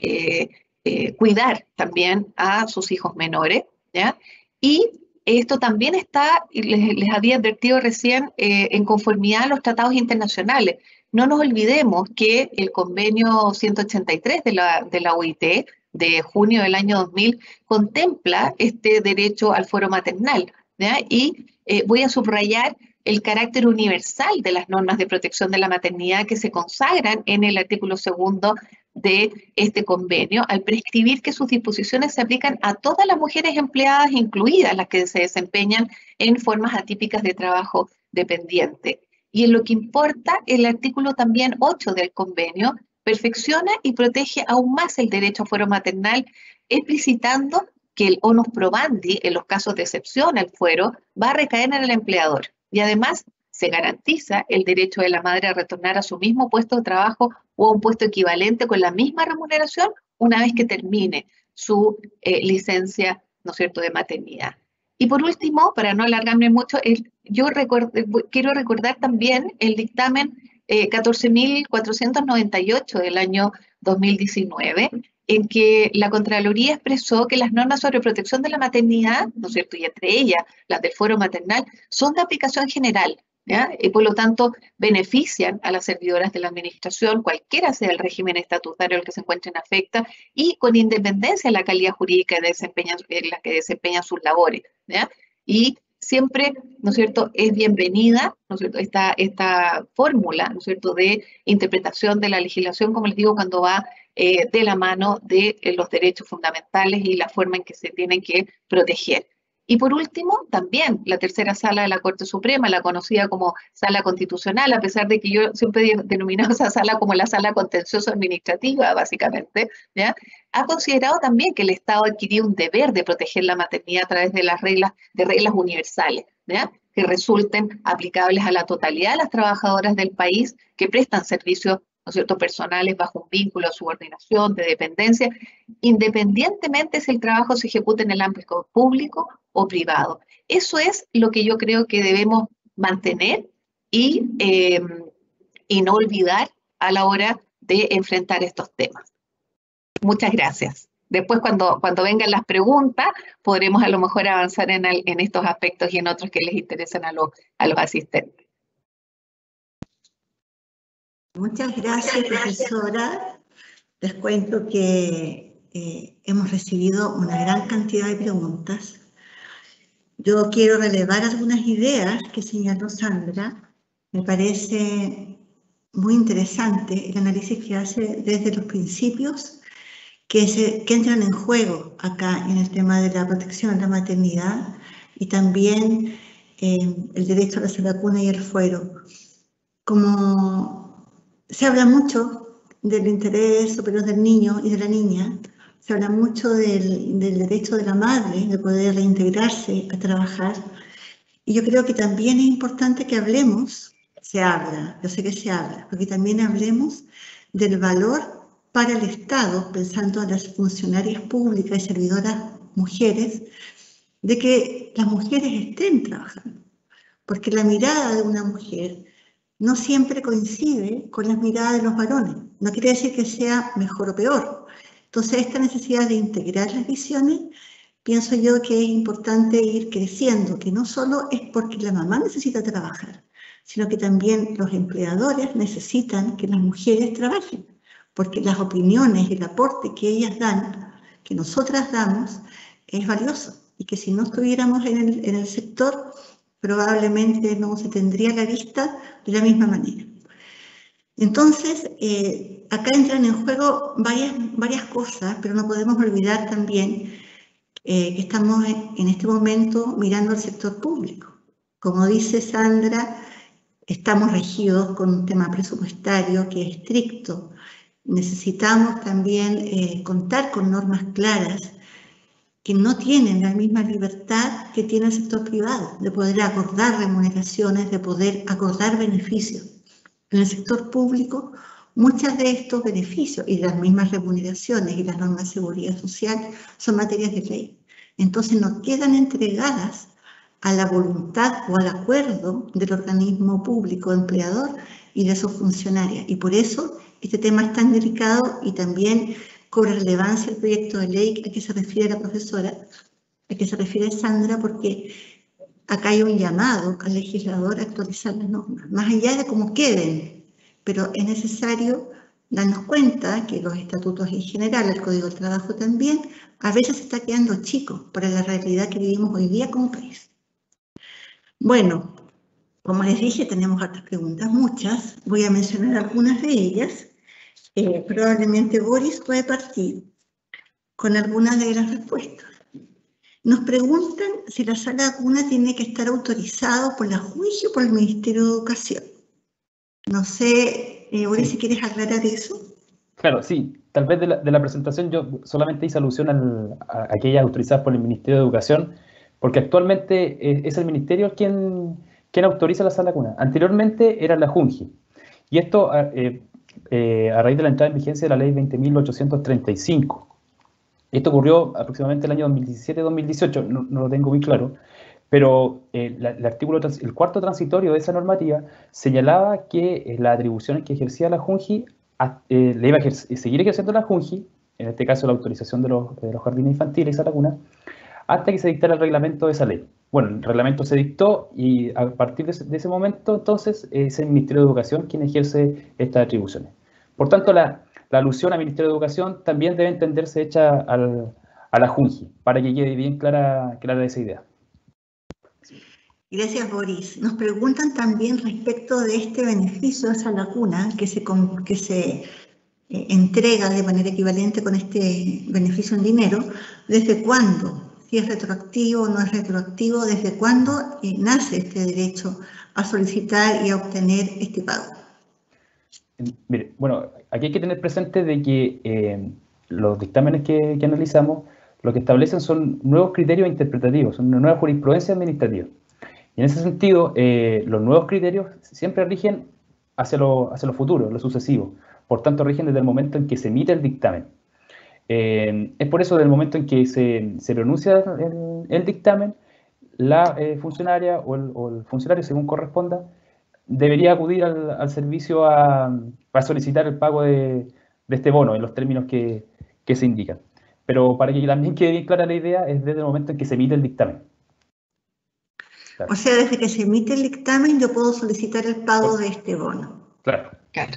C: eh, cuidar también a sus hijos menores, ¿ya? Y esto también está, les, les había advertido recién, en conformidad a los tratados internacionales. No nos olvidemos que el convenio 183 de la, OIT de junio del año 2000 contempla este derecho al fuero maternal. Y voy a subrayar el carácter universal de las normas de protección de la maternidad que se consagran en el artículo segundo de este convenio al prescribir que sus disposiciones se aplican a todas las mujeres empleadas, incluidas las que se desempeñan en formas atípicas de trabajo dependiente. Y en lo que importa, el artículo también 8 del convenio perfecciona y protege aún más el derecho a fuero maternal, explicitando que el onus probandi, en los casos de excepción al fuero, va a recaer en el empleador. Y además se garantiza el derecho de la madre a retornar a su mismo puesto de trabajo o a un puesto equivalente con la misma remuneración una vez que termine su eh, licencia, ¿no es cierto?, de maternidad. Y por último, para no alargarme mucho, yo quiero recordar también el dictamen 14.498 eh, del año 2019, en que la Contraloría expresó que las normas sobre protección de la maternidad, ¿no es cierto?, y entre ellas las del fuero maternal, son de aplicación general, y por lo tanto benefician a las servidoras de la administración, cualquiera sea el régimen estatutario al que se encuentren afecta, y con independencia de la calidad jurídica en la que desempeñan sus labores. Y siempre, ¿no es cierto?, es bienvenida, ¿no es cierto?, esta, esta fórmula, ¿no es cierto?, de interpretación de la legislación, como les digo, cuando va eh, de la mano de eh, los derechos fundamentales y la forma en que se tienen que proteger. Y por último, también la tercera sala de la Corte Suprema, la conocida como sala constitucional, a pesar de que yo siempre he denominado esa sala como la sala contencioso administrativa, básicamente, ha considerado también que el Estado adquirió un deber de proteger la maternidad a través de las reglas, de reglas universales, que resulten aplicables a la totalidad de las trabajadoras del país que prestan servicios ¿no es personales bajo un vínculo de subordinación, de dependencia, independientemente si el trabajo se ejecuta en el ámbito público o privado. Eso es lo que yo creo que debemos mantener y, em, y no olvidar a la hora de enfrentar estos temas. Muchas gracias. Después, cuando, cuando vengan las preguntas, podremos a lo mejor avanzar en, en estos aspectos y en otros que les interesen a, a los asistentes.
A: Muchas gracias, profesora. Les cuento que eh, hemos recibido una gran cantidad de preguntas. Yo quiero relevar algunas ideas que señaló Sandra. Me parece muy interesante el análisis que hace desde los principios que, se, que entran en juego acá en el tema de la protección de la maternidad y también eh, el derecho a la vacuna y el fuero. Como se habla mucho del interés superior del niño y de la niña, se habla mucho del, derecho de la madre de poder reintegrarse a trabajar. Y yo creo que también es importante que hablemos, se habla, yo sé que se habla, porque también hablemos del valor para el Estado, pensando en las funcionarias públicas y servidoras mujeres, de que las mujeres estén trabajando. Porque la mirada de una mujer no siempre coincide con las miradas de los varones. No quiere decir que sea mejor o peor. Entonces, esta necesidad de integrar las visiones, pienso yo que es importante ir creciendo, que no solo es porque la mamá necesita trabajar, sino que también los empleadores necesitan que las mujeres trabajen, porque las opiniones el aporte que ellas dan, que nosotras damos, es valioso y que si no estuviéramos en el, en el sector, probablemente no se tendría la vista de la misma manera. Entonces, eh, acá entran en juego varias, varias cosas, pero no podemos olvidar también eh, que estamos en este momento mirando al sector público. Como dice Sandra, estamos regidos con un tema presupuestario que es estricto. Necesitamos también eh, contar con normas claras que no tienen la misma libertad que tiene el sector privado, de poder acordar remuneraciones, de poder acordar beneficios. En el sector público, muchos de estos beneficios y las mismas remuneraciones y las normas de seguridad social son materias de ley. Entonces no quedan entregadas a la voluntad o al acuerdo del organismo público empleador y de sus funcionarias. Y por eso este tema es tan delicado y también cobra relevancia el proyecto de ley a que se refiere la profesora, a que se refiere Sandra, porque acá hay un llamado al legislador a actualizar las normas, más allá de cómo queden, pero es necesario darnos cuenta que los estatutos en general, el Código del Trabajo también, a veces está quedando chico para la realidad que vivimos hoy día como país. Bueno, como les dije, tenemos otras preguntas, muchas. Voy a mencionar algunas de ellas. Eh, probablemente Boris puede partir con algunas de las respuestas. Nos preguntan si la sala de cuna tiene que estar autorizado por la juicio o por el Ministerio de Educación. No sé, eh, Boris, si quieres aclarar eso.
B: Claro, sí. Tal vez de la, de la presentación yo solamente hice alusión al, a aquellas autorizadas por el Ministerio de Educación, porque actualmente es el Ministerio quien, quien autoriza la sala cuna. Anteriormente era la JUNGI. Y esto eh, eh, a raíz de la entrada en vigencia de la ley 20.835. Esto ocurrió aproximadamente el año 2017-2018, no, lo tengo muy claro, pero eh, el, artículo, el cuarto transitorio de esa normativa señalaba que eh, las atribuciones que ejercía la JUNGI a, eh, le iba a ejercer, seguir ejerciendo la JUNGI, en este caso la autorización de los, jardines infantiles esa laguna, hasta que se dictara el reglamento de esa ley. Bueno, el reglamento se dictó y a partir de ese momento, entonces, es el Ministerio de Educación quien ejerce estas atribuciones. Por tanto, la, la alusión al Ministerio de Educación también debe entenderse hecha al, a la JUNGI, para que quede bien clara, clara esa idea.
A: Gracias, Boris. Nos preguntan también respecto de este beneficio, esa lacuna que se, que se eh, entrega de manera equivalente con este beneficio en dinero, ¿desde cuándo? Si es retroactivo o no es retroactivo, ¿desde cuándo eh, nace este derecho a solicitar y a obtener este pago?
B: Mire, bueno, aquí hay que tener presente de que eh, los dictámenes que, analizamos lo que establecen son nuevos criterios interpretativos, una nueva jurisprudencia administrativa. Y en ese sentido, eh, los nuevos criterios siempre rigen hacia lo, hacia lo futuro, lo sucesivo. Por tanto, rigen desde el momento en que se emite el dictamen. Eh, es por eso, desde el momento en que se, pronuncia el, dictamen, la funcionaria o el, funcionario, según corresponda, debería acudir al, al servicio a, a, solicitar el pago de, de, este bono en los términos que, que se indican. Pero para que también quede bien clara la idea, es desde el momento en que se emite el dictamen.
A: Claro. O sea, desde que se emite el dictamen yo puedo solicitar el pago de este bono.
B: Claro.
C: claro.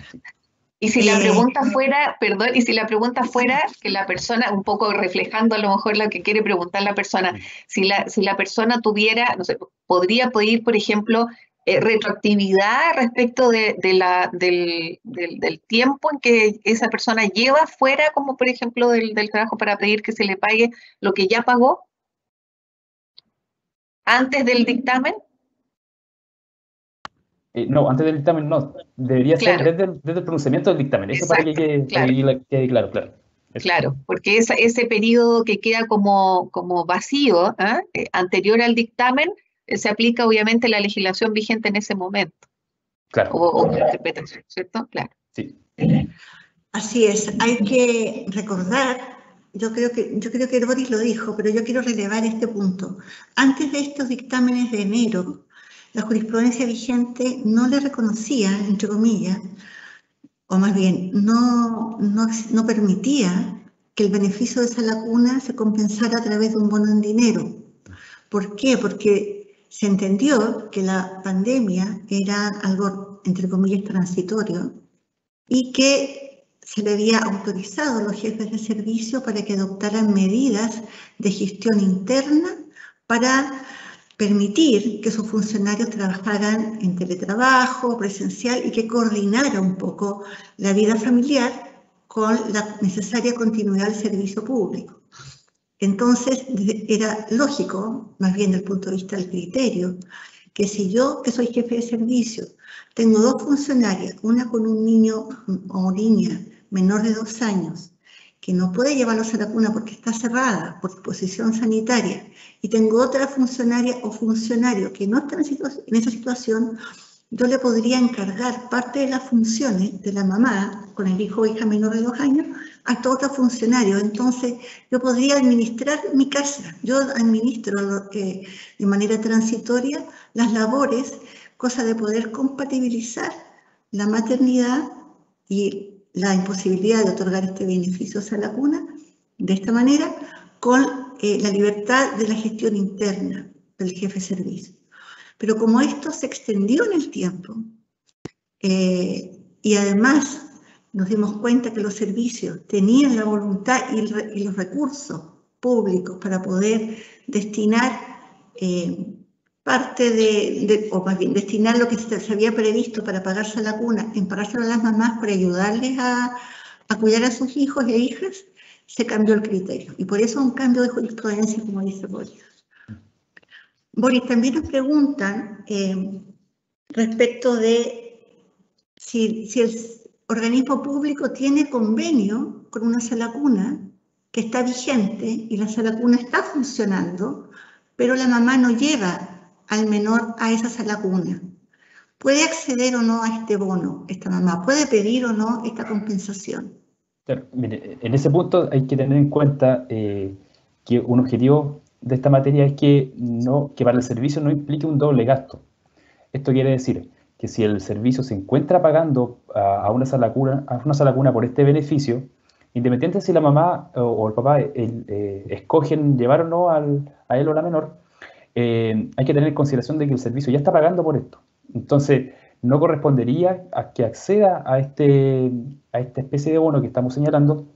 C: Y si la pregunta fuera, perdón, y si la pregunta fuera que la persona, un poco reflejando a lo mejor lo que quiere preguntar la persona, si la, si la persona tuviera, no sé, podría pedir, por ejemplo, eh, retroactividad respecto de, de la, del, del, del, tiempo en que esa persona lleva fuera, como por ejemplo del, del trabajo para pedir que se le pague lo que ya pagó antes del dictamen?
B: Eh, no, antes del dictamen no. Debería claro. ser desde, desde, el pronunciamiento del dictamen. Eso Exacto, para que quede claro, claro. claro.
C: Eso. Claro, porque esa, ese periodo que queda como, como vacío, ¿eh? anterior al dictamen, se aplica obviamente la legislación vigente en ese momento.
B: Claro.
C: O, o interpretación, ¿cierto? Claro.
B: Sí.
A: Así es, hay que recordar yo creo que, yo creo que Boris lo dijo, pero yo quiero relevar este punto. Antes de estos dictámenes de enero, la jurisprudencia vigente no le reconocía, entre comillas, o más bien, no, no, no permitía que el beneficio de esa lacuna se compensara a través de un bono en dinero. ¿Por qué? Porque se entendió que la pandemia era algo, entre comillas, transitorio y que se le había autorizado a los jefes de servicio para que adoptaran medidas de gestión interna para permitir que sus funcionarios trabajaran en teletrabajo, presencial y que coordinara un poco la vida familiar con la necesaria continuidad del servicio público. Entonces, era lógico, más bien desde el punto de vista del criterio, que si yo, que soy jefe de servicio, tengo dos funcionarias, una con un niño o niña menor de dos años que no puede llevarlos a la cuna porque está cerrada por disposición sanitaria y tengo otra funcionaria o funcionario que no está en, en esa situación, yo le podría encargar parte de las funciones de la mamá con el hijo o hija menor de dos años a otro funcionario. Entonces, yo podría administrar mi casa. Yo administro que, de manera transitoria las labores, cosa de poder compatibilizar la maternidad y la imposibilidad de otorgar este beneficio a la cuna de esta manera con eh, la libertad de la gestión interna del jefe de servicio. Pero como esto se extendió en el tiempo eh, y además nos dimos cuenta que los servicios tenían la voluntad y, los recursos públicos para poder destinar eh, parte de, o más bien destinar lo que se, había previsto para pagarse la cuna, en pagárselo a las mamás para ayudarles a, a, cuidar a sus hijos e hijas, se cambió el criterio. Y por eso un cambio de jurisprudencia, como dice Boris. Boris, también nos preguntan eh, respecto de si, si el organismo público tiene convenio con una sala cuna que está vigente y la sala cuna está funcionando, pero la mamá no lleva al menor a esa sala cuna. ¿Puede acceder o no a este bono esta mamá? ¿Puede pedir o no esta compensación?
B: en ese punto hay que tener en cuenta eh, que un objetivo de esta materia es que, no, que para el servicio no implique un doble gasto. Esto quiere decir que si el servicio se encuentra pagando a, una, sala cuna, a una sala cuna por este beneficio, independiente si la mamá o, el papá eh, escogen llevar o no al, a él o la menor, eh, hay que tener en consideración de que el servicio ya está pagando por esto. Entonces, no correspondería a que acceda a, este, a esta especie de bono que estamos señalando,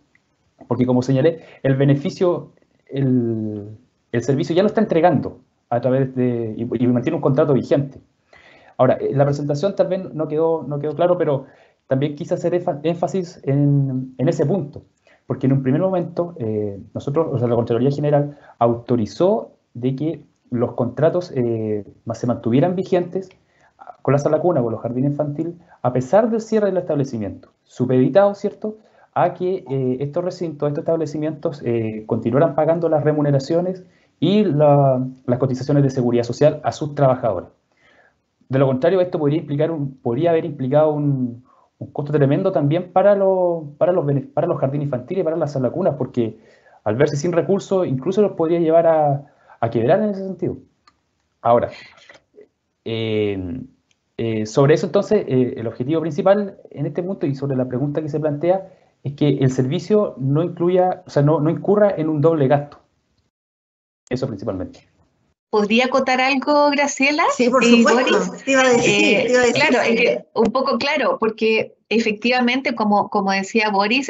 B: porque como señalé, el beneficio, el, el servicio ya lo está entregando a través de, y, mantiene un contrato vigente. Ahora, en la presentación tal vez no quedó, no quedó claro, pero también quise hacer énfasis en, ese punto, porque en un primer momento eh, nosotros, o sea, la Contraloría General autorizó de que los contratos eh, se mantuvieran vigentes con la sala cuna, con los jardines infantil, a pesar del cierre del establecimiento, supeditado, ¿cierto?, a que eh, estos recintos, estos establecimientos eh, continuaran pagando las remuneraciones y las cotizaciones de seguridad social a sus trabajadores. De lo contrario, esto podría, implicar un, podría haber implicado un, costo tremendo también para, para, los, para los jardines infantiles y para las sala cuna, porque al verse sin recursos, incluso los podría llevar a, a quebrar en ese sentido. Ahora, eh, eh, sobre eso, entonces, eh, el objetivo principal en este punto y sobre la pregunta que se plantea es que el servicio no incluya, o sea, no, no incurra en un doble gasto. Eso principalmente.
C: ¿Podría acotar algo, Graciela?
A: Sí, por supuesto. Te iba a decir,
C: Claro, un poco claro, porque efectivamente, como, como decía Boris,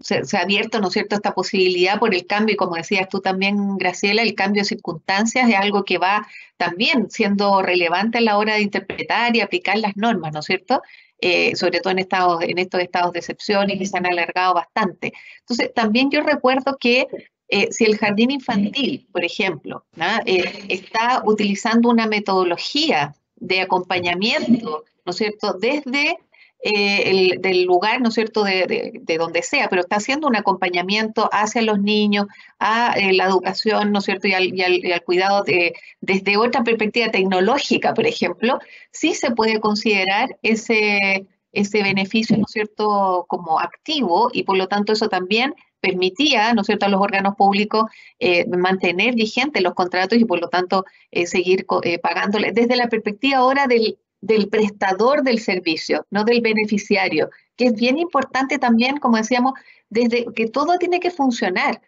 C: se, ha abierto, ¿no es cierto?, esta posibilidad por el cambio, y como decías tú también, Graciela, el cambio de circunstancias es algo que va también siendo relevante a la hora de interpretar y aplicar las normas, ¿no es cierto? Eh, sobre todo en, estados, en estos estados de excepción y que se han alargado bastante. Entonces, también yo recuerdo que eh, si el jardín infantil, por ejemplo, eh, está utilizando una metodología de acompañamiento, ¿no es cierto?, desde eh, el, del lugar, ¿no es cierto?, de, de, donde sea, pero está haciendo un acompañamiento hacia los niños, a eh, la educación, ¿no es cierto?, y al, y al, cuidado de, desde otra perspectiva tecnológica, por ejemplo, sí se puede considerar ese, ese beneficio, ¿no es cierto?, como activo y por lo tanto eso también permitía, ¿no es cierto?, a los órganos públicos eh, mantener vigentes los contratos y por lo tanto seguir pagándoles desde la perspectiva ahora del del prestador del servicio, no del beneficiario, que es bien importante también, como decíamos, desde que todo tiene que funcionar.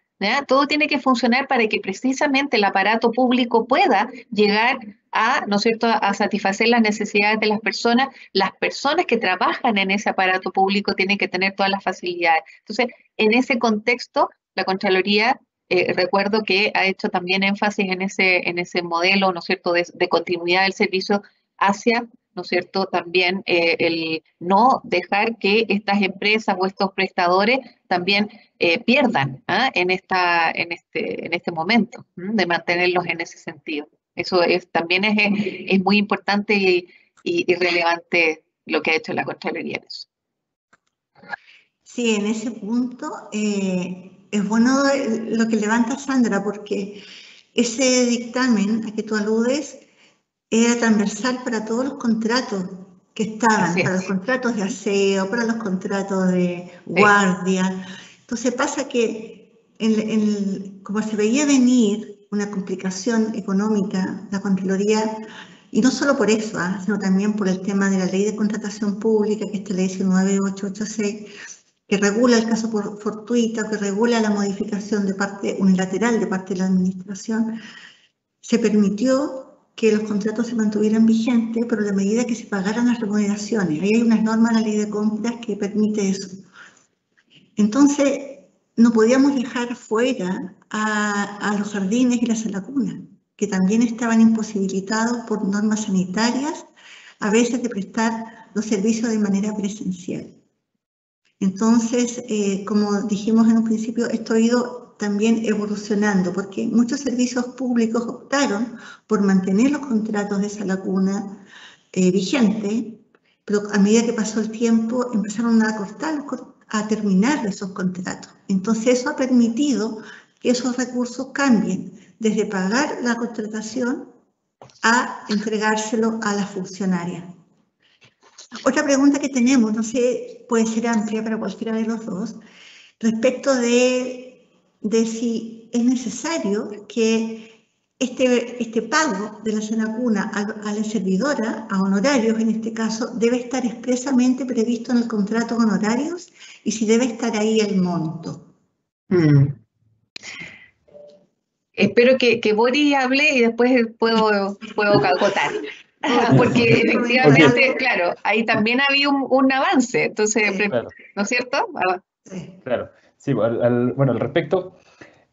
C: Todo tiene que funcionar para que precisamente el aparato público pueda llegar a, ¿no es cierto?, a satisfacer las necesidades de las personas. Las personas que trabajan en ese aparato público tienen que tener todas las facilidades. Entonces, en ese contexto, la Contraloría, eh, recuerdo que ha hecho también énfasis en ese, en ese modelo, ¿no es cierto?, de, de continuidad del servicio hacia ¿no es cierto? También eh, el no dejar que estas empresas o estos prestadores también eh, pierdan ¿ah? en, esta, en, este, en este momento, de mantenerlos en ese sentido. Eso es, también es, es muy importante y, y, relevante lo que ha hecho la Contraloría
A: Sí, en ese punto eh, es bueno lo que levanta Sandra, porque ese dictamen a que tú aludes era transversal para todos los contratos que estaban, para los contratos de aseo, para los contratos de guardia. Entonces pasa que como se veía venir una complicación económica, la Contraloría, y no solo por eso, ¿ah? sino también por el tema de la ley de contratación pública, que es la ley 19886, que regula el caso fortuito, que regula la modificación de parte unilateral de parte de la administración, se permitió que los contratos se mantuvieran vigentes, pero a la medida que se pagaran las remuneraciones. Ahí hay unas normas en la ley de compras que permite eso. Entonces, no podíamos dejar fuera a, los jardines y las salacunas, que también estaban imposibilitados por normas sanitarias, a veces de prestar los servicios de manera presencial. Entonces, eh, como dijimos en un principio, esto ha ido también evolucionando, porque muchos servicios públicos optaron por mantener los contratos de esa lacuna eh, vigente, pero a medida que pasó el tiempo empezaron a cortar, a terminar esos contratos. Entonces eso ha permitido que esos recursos cambien desde pagar la contratación a entregárselo a la funcionaria. Otra pregunta que tenemos, no sé, puede ser amplia para cualquiera de los dos, respecto de, de si es necesario que este, este pago de la Senacuna a, la servidora, a honorarios en este caso, debe estar expresamente previsto en el contrato de honorarios y si debe estar ahí el monto. Mm.
C: Espero que, que Boris hable y después puedo, puedo cagotar. Porque efectivamente, claro, ahí también ha habido un, avance, entonces, ¿no es cierto?
B: Ah. Claro, sí, bueno, al respecto,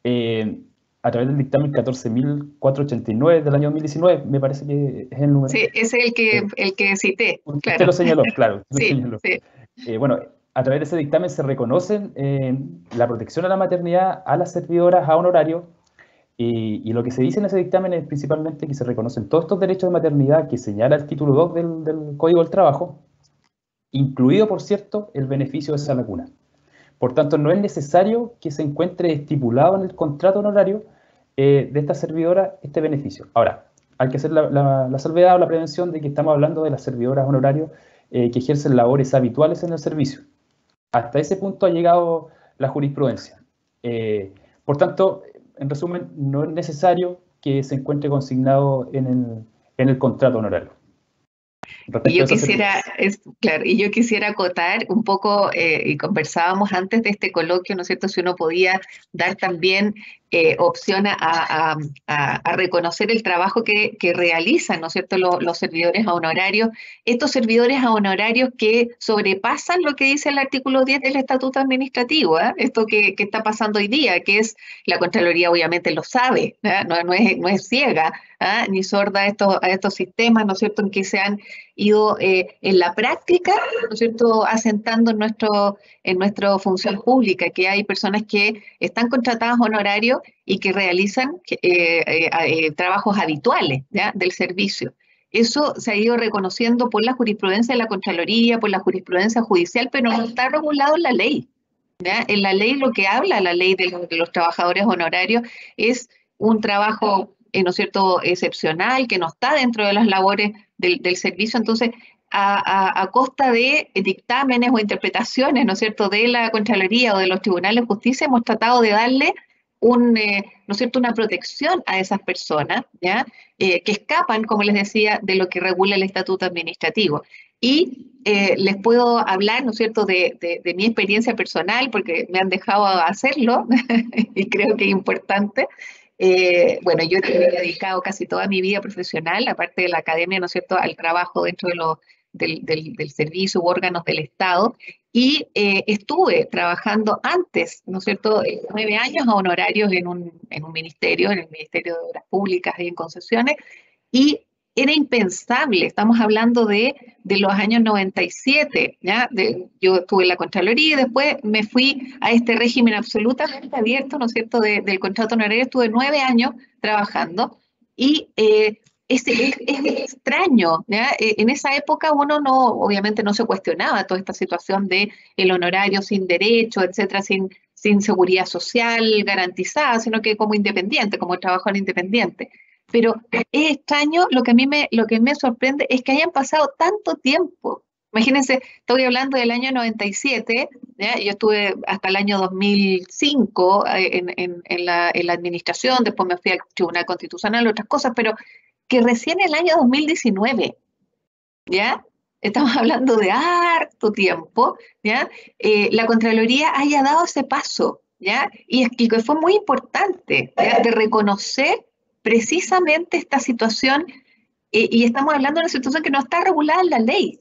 B: eh, a través del dictamen 14.489 del año 2019, me parece que es el número.
C: Sí, ese es el que, el que cité.
B: Usted lo señaló, claro. sí, Sí. Eh, bueno, a través de ese dictamen se reconocen eh, la protección a la maternidad a las servidoras a honorario y, lo que se dice en ese dictamen es principalmente que se reconocen todos estos derechos de maternidad que señala el título 2 del, Código del Trabajo, incluido, por cierto, el beneficio de esa lacuna. Por tanto, no es necesario que se encuentre estipulado en el contrato honorario eh, de esta servidora este beneficio. Ahora, hay que hacer la, salvedad o la prevención de que estamos hablando de las servidoras honorarios eh, que ejercen labores habituales en el servicio. Hasta ese punto ha llegado la jurisprudencia. Eh, por tanto, en resumen, no es necesario que se encuentre consignado en el, en el contrato honorario.
C: Y yo quisiera, claro, y yo quisiera acotar un poco, eh, y conversábamos antes de este coloquio, ¿no es cierto?, si uno podía dar también eh, opción a, reconocer el trabajo que, realizan, ¿no es cierto?, los, servidores a honorarios, estos servidores a honorarios que sobrepasan lo que dice el artículo 10 del Estatuto Administrativo, ¿eh? esto que, está pasando hoy día, que es, la Contraloría obviamente lo sabe, no, es, no es ciega, ni sorda a estos, a estos sistemas, ¿no es cierto?, en que se han ido eh, en la práctica, ¿no es cierto?, asentando en, nuestro, en nuestra función pública, que hay personas que están contratadas honorarios y que realizan eh, eh, trabajos habituales del servicio. Eso se ha ido reconociendo por la jurisprudencia de la Contraloría, por la jurisprudencia judicial, pero no está regulado en la ley. En la ley lo que habla la ley de los, trabajadores honorarios es un trabajo eh, ¿no es cierto?, excepcional, que no está dentro de las labores del, servicio. Entonces, a, costa de dictámenes o interpretaciones, ¿no es cierto?, de la Contraloría o de los tribunales de justicia, hemos tratado de darle un, eh, ¿no es cierto?, una protección a esas personas, ¿ya?, eh, que escapan, como les decía, de lo que regula el estatuto administrativo. Y les puedo hablar, ¿no es cierto?, de, de, mi experiencia personal, porque me han dejado hacerlo y creo que es importante. Eh, bueno, yo he dedicado casi toda mi vida profesional, aparte de la academia, ¿no es cierto?, al trabajo dentro de los, del, del, servicio u órganos del Estado. Y eh, estuve trabajando antes, ¿no es cierto?, eh, nueve años a honorarios en un, en un ministerio, en el Ministerio de Obras Públicas y en concesiones, y era impensable, estamos hablando de, de los años 97, ¿ya? yo tuve la Contraloría y después me fui a este régimen absolutamente abierto, ¿no es cierto?, del contrato honorario, estuve nueve años trabajando y eh, es, extraño, ¿ya? Eh, en esa época uno no, obviamente no se cuestionaba toda esta situación de el honorario sin derecho, etcétera, sin, sin seguridad social garantizada, sino que como independiente, como trabajador independiente. Pero es extraño, lo que a mí me, lo que me sorprende es que hayan pasado tanto tiempo. Imagínense, estoy hablando del año 97, yo estuve hasta el año 2005 eh, en, en, en, la, administración, después me fui al Tribunal Constitucional, otras cosas, pero que recién el año 2019, ¿ya? Estamos hablando de harto tiempo, ¿ya? Eh, la Contraloría haya dado ese paso, ¿ya? Y, es que fue muy importante, De reconocer precisamente esta situación, eh, y estamos hablando de una situación que no está regulada en la ley,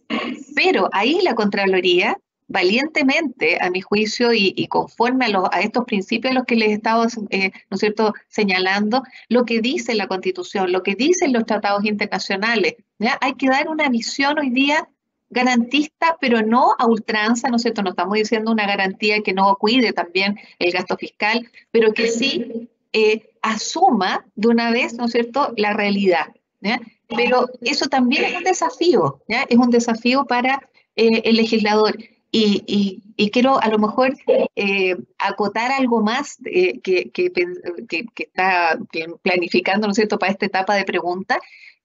C: pero ahí la Contraloría, valientemente, a mi juicio, y, conforme a, estos principios a los que les estaba eh, ¿no es cierto?, señalando, lo que dice la Constitución, lo que dicen los tratados internacionales, ¿ya? hay que dar una visión hoy día garantista, pero no a ultranza, ¿no es cierto? No estamos diciendo una garantía que no cuide también el gasto fiscal, pero que sí eh, asuma de una vez, ¿no es cierto?, la realidad. Pero eso también es un desafío. Es un desafío para eh, el legislador. Y, quiero a lo mejor eh, acotar algo más eh, que, que, está planificando, ¿no es cierto?, para esta etapa de preguntas.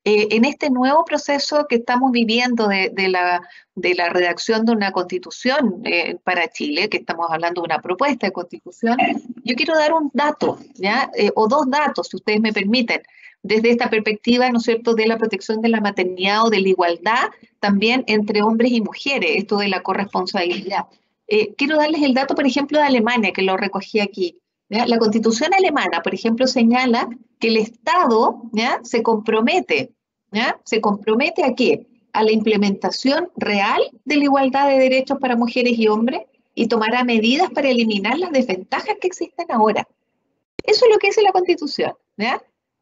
C: en este nuevo proceso que estamos viviendo de, la, de la, redacción de una constitución para Chile, que estamos hablando de una propuesta de constitución, yo quiero dar un dato, ¿ya? o dos datos, si ustedes me permiten desde esta perspectiva, ¿no es cierto?, de la protección de la maternidad o de la igualdad también entre hombres y mujeres, esto de la corresponsabilidad. Eh, quiero darles el dato, por ejemplo, de Alemania, que lo recogí aquí. La constitución alemana, por ejemplo, señala que el Estado ¿ya? se compromete, ¿ya? se compromete a qué? A la implementación real de la igualdad de derechos para mujeres y hombres y tomará medidas para eliminar las desventajas que existen ahora. Eso es lo que dice la constitución. ¿ya?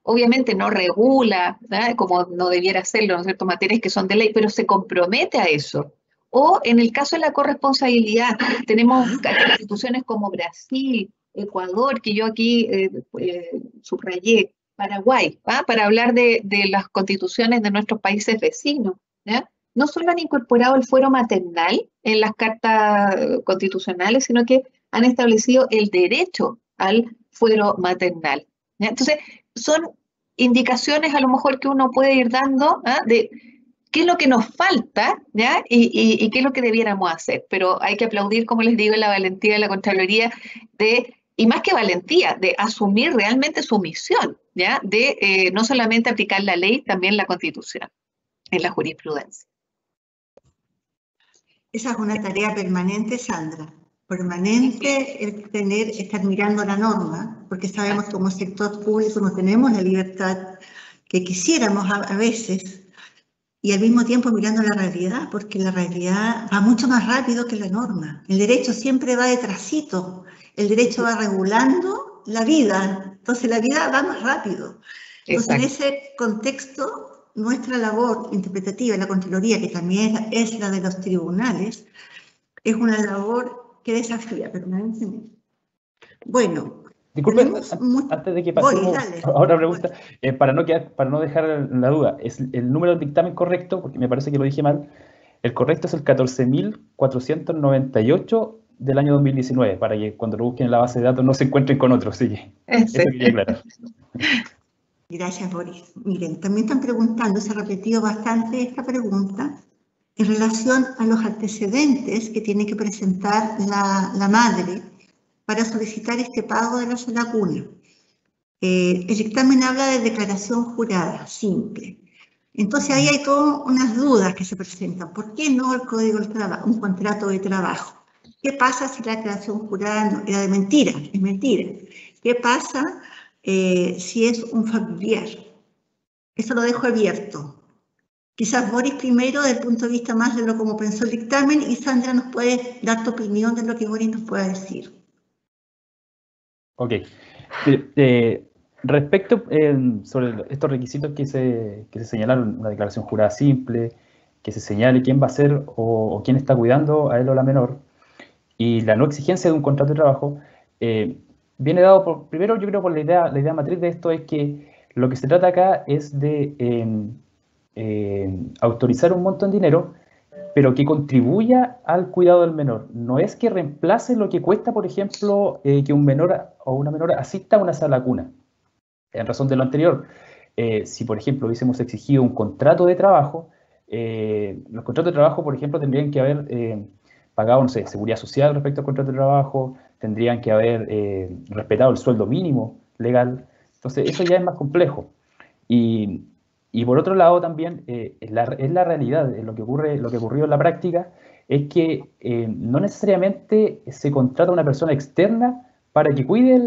C: Obviamente no regula, como no debiera hacerlo, ¿no es cierto?, materias que son de ley, pero se compromete a eso. O en el caso de la corresponsabilidad, tenemos instituciones como Brasil, Ecuador, que yo aquí eh, eh, subrayé, Paraguay, para hablar de, las constituciones de nuestros países vecinos. No solo han incorporado el fuero maternal en las cartas constitucionales, sino que han establecido el derecho al fuero maternal. Entonces, son indicaciones a lo mejor que uno puede ir dando ¿ah? de qué es lo que nos falta ¿ya? Y, qué es lo que debiéramos hacer. Pero hay que aplaudir, como les digo, la valentía de la Contraloría de, y más que valentía, de asumir realmente su misión, ¿ya? de eh, no solamente aplicar la ley, también la Constitución en la jurisprudencia.
A: Esa es una tarea permanente, Sandra permanente el tener, estar mirando la norma, porque sabemos que como sector público no tenemos la libertad que quisiéramos a, veces, y al mismo tiempo mirando la realidad, porque la realidad va mucho más rápido que la norma. El derecho siempre va detrásito, el derecho va regulando la vida, entonces la vida va más rápido. Entonces en ese contexto, nuestra labor interpretativa en la Contraloría, que también es la de los tribunales, es una labor que desafía permanentemente. Bueno.
B: Disculpe, antes de que pasemos a otra pregunta, eh, para, no quedar, para no dejar la duda, ¿es el número del dictamen correcto? Porque me parece que lo dije mal. El correcto es el 14.498 del año 2019, para que cuando lo busquen en la base de datos no se encuentren con otros. Sí, eso quería aclarar.
A: Gracias, Boris. Miren, también están preguntando, se ha repetido bastante esta pregunta, en relación a los antecedentes que tiene que presentar la, madre para solicitar este pago de la cuna. Eh, el dictamen habla de declaración jurada, simple. Entonces ahí hay todas unas dudas que se presentan. ¿Por qué no el código del trabajo, un contrato de trabajo? ¿Qué pasa si la declaración jurada no, era de mentira? Es mentira. ¿Qué pasa eh, si es un familiar? Eso lo dejo abierto. Quizás Boris primero, desde el punto de vista más de lo como pensó el dictamen, y Sandra nos puede dar tu opinión de lo que Boris nos pueda decir.
B: Ok. Eh, respecto eh, sobre estos requisitos que se, que se señalaron, una declaración jurada simple, que se señale quién va a ser o, quién está cuidando a él o la menor, y la no exigencia de un contrato de trabajo, eh, viene dado por, primero yo creo por la idea, la idea matriz de esto es que lo que se trata acá es de eh, autorizar un montón de dinero, pero que contribuya al cuidado del menor. No es que reemplace lo que cuesta, por ejemplo, eh, que un menor o una menor asista a una sala cuna. En razón de lo anterior, eh, si por ejemplo hubiésemos exigido un contrato de trabajo, los contratos de trabajo, por ejemplo, tendrían que haber pagado, no sé, seguridad social respecto al contrato de trabajo, tendrían que haber respetado el sueldo mínimo legal. Entonces, eso ya es más complejo. Y, y por otro lado también eh, es, la, realidad, lo que, ocurre, lo que ocurrió en la práctica es que eh, no necesariamente se contrata una persona externa para que cuide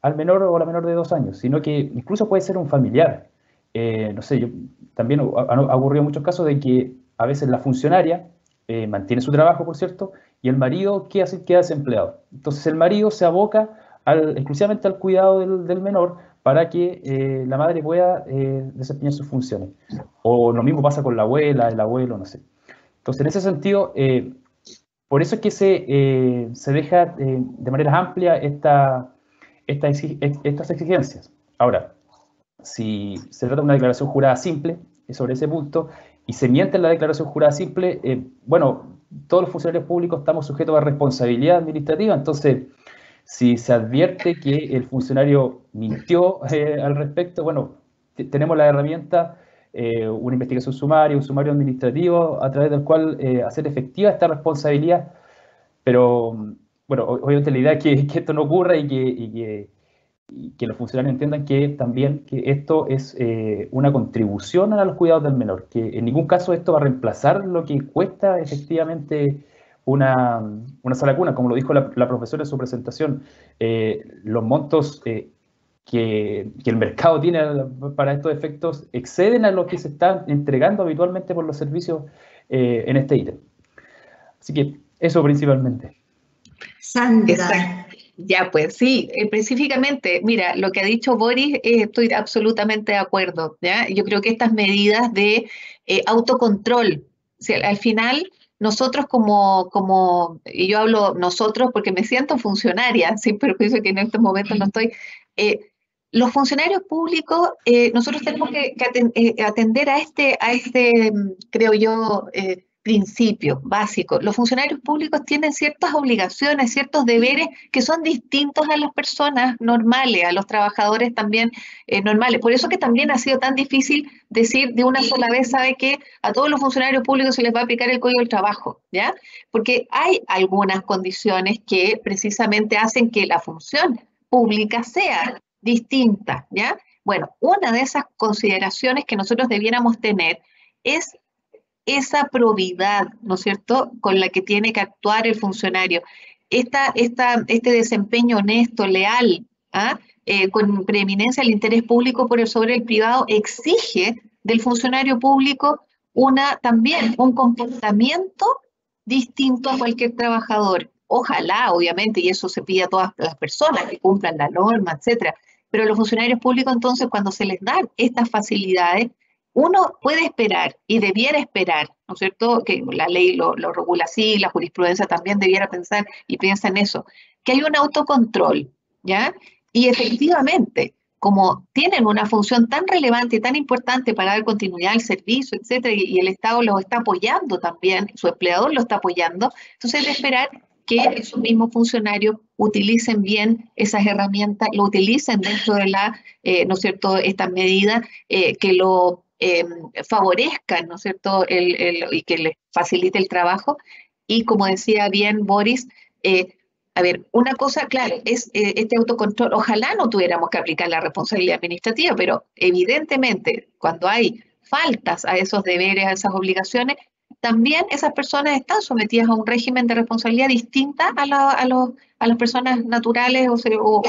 B: al menor o la menor de dos años, sino que incluso puede ser un familiar. Eh, no sé, yo, también ha, ha, ocurrido muchos casos de que a veces la funcionaria mantiene su trabajo, por cierto, y el marido queda, queda desempleado. Entonces el marido se aboca exclusivamente al cuidado del, del menor para que eh, la madre pueda eh, desempeñar sus funciones. O lo mismo pasa con la abuela, el abuelo, no sé. Entonces, en ese sentido, eh, por eso es que se, se deja de manera amplia esta, estas exigencias. Ahora, si se trata de una declaración jurada simple, sobre ese punto y se miente en la declaración jurada simple, bueno, todos los funcionarios públicos estamos sujetos a responsabilidad administrativa, entonces si se advierte que el funcionario mintió eh, al respecto, bueno, tenemos la herramienta, eh, una investigación sumaria, un sumario administrativo a través del cual hacer efectiva esta responsabilidad, pero bueno, obviamente la idea es que, esto no ocurra y que los funcionarios entiendan que también que esto es eh, una contribución a los cuidados del menor, que en ningún caso esto va a reemplazar lo que cuesta efectivamente una, una sala cuna, como lo dijo la, profesora en su presentación, eh, los montos eh, que, que, el mercado tiene para estos efectos exceden a los que se están entregando habitualmente por los servicios en este ítem. Así que eso principalmente.
C: Sandra. Ya, pues sí, específicamente, mira, lo que ha dicho Boris, eh, estoy absolutamente de acuerdo, ¿ya? Yo creo que estas medidas de eh, autocontrol, al final nosotros como, como, y yo hablo nosotros porque me siento funcionaria, sin perjuicio que en estos momentos no estoy, eh, los funcionarios públicos, nosotros tenemos que, atender a este, a este, mm, creo yo, principio básico. Los funcionarios públicos tienen ciertas obligaciones, ciertos deberes que son distintos a las personas normales, a los trabajadores también eh, normales. Por eso que también ha sido tan difícil decir de una sola vez, sabe que a todos los funcionarios públicos se les va a aplicar el código del trabajo, ¿ya? Porque hay algunas condiciones que precisamente hacen que la función pública sea distinta, ¿ya? Bueno, una de esas consideraciones que nosotros debiéramos tener es esa probidad, ¿no es cierto?, con la que tiene que actuar el funcionario. Esta, esta, este desempeño honesto, leal, ¿ah? eh, con preeminencia al interés público por el sobre el privado, exige del funcionario público una, también un comportamiento distinto a cualquier trabajador. Ojalá, obviamente, y eso se pide a todas las personas que cumplan la norma, etcétera. Pero los funcionarios públicos, entonces, cuando se les dan estas facilidades, uno puede esperar y debiera esperar, ¿no es cierto? Que la ley lo, regula así, la jurisprudencia también debiera pensar y piensa en eso, que hay un autocontrol, ¿ya? Y efectivamente, como tienen una función tan relevante y tan importante para dar continuidad al servicio, etcétera, y, el Estado los está apoyando también, su empleador lo está apoyando, entonces es de esperar que esos mismos funcionarios utilicen bien esas herramientas, lo utilicen dentro de la, eh, ¿no es cierto?, estas medidas, eh, que lo Em, favorezcan, ¿no es cierto?, y que les facilite el trabajo. Y como decía bien Boris, eh, a ver, una cosa, claro, es este autocontrol. Ojalá no tuviéramos que aplicar la responsabilidad administrativa, pero evidentemente cuando hay faltas a esos deberes, a esas obligaciones, también esas personas están sometidas a un régimen de responsabilidad distinta a, a, las personas naturales o, o,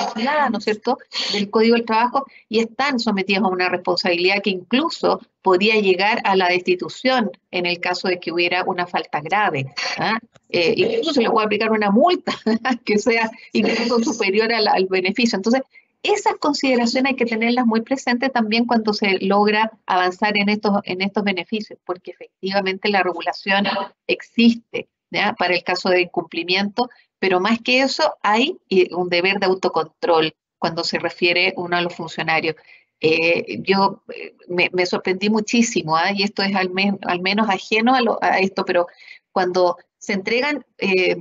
C: ¿no es cierto?, del Código del Trabajo y están sometidas a una responsabilidad que incluso podría llegar a la destitución en el caso de que hubiera una falta grave. ¿ah? Eh, incluso se le puede aplicar una multa que sea incluso superior al beneficio. Entonces, esas consideraciones hay que tenerlas muy presentes también cuando se logra avanzar en estos, en estos beneficios, porque efectivamente la regulación existe para el caso de incumplimiento, pero más que eso hay un deber de autocontrol cuando se refiere uno a los funcionarios. Eh, yo eh, me, sorprendí muchísimo, ¿ah? y esto es al, al menos ajeno a, esto, pero cuando se entregan eh,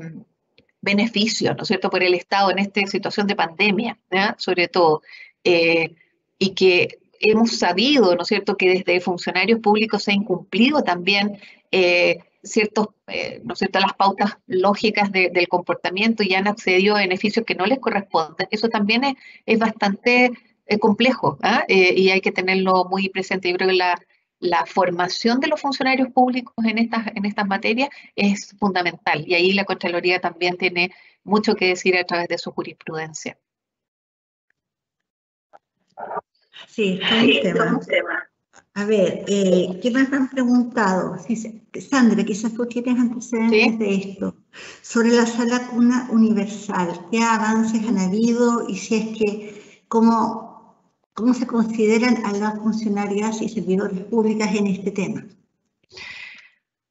C: beneficios, ¿no es cierto?, por el Estado en esta situación de pandemia, sobre todo, eh, y que hemos sabido, ¿no es cierto?, que desde funcionarios públicos se ha incumplido también eh, ciertos, eh, ¿no es cierto?, las pautas lógicas del comportamiento y han accedido a beneficios que no les corresponden. Eso también es, es bastante complejo ¿ah? y hay que tenerlo muy presente. Yo creo que la, la formación de los funcionarios públicos en estas, en estas materias es fundamental y ahí la Contraloría también tiene mucho que decir a través de su jurisprudencia.
A: Sí, es un tema. A ver, eh, ¿qué más me han preguntado? Sandra, quizás tú tienes antecedentes de esto. Sobre la sala cuna universal, ¿qué avances han habido y si es que, cómo ¿Cómo se consideran a las funcionarias y servidores públicas en este tema?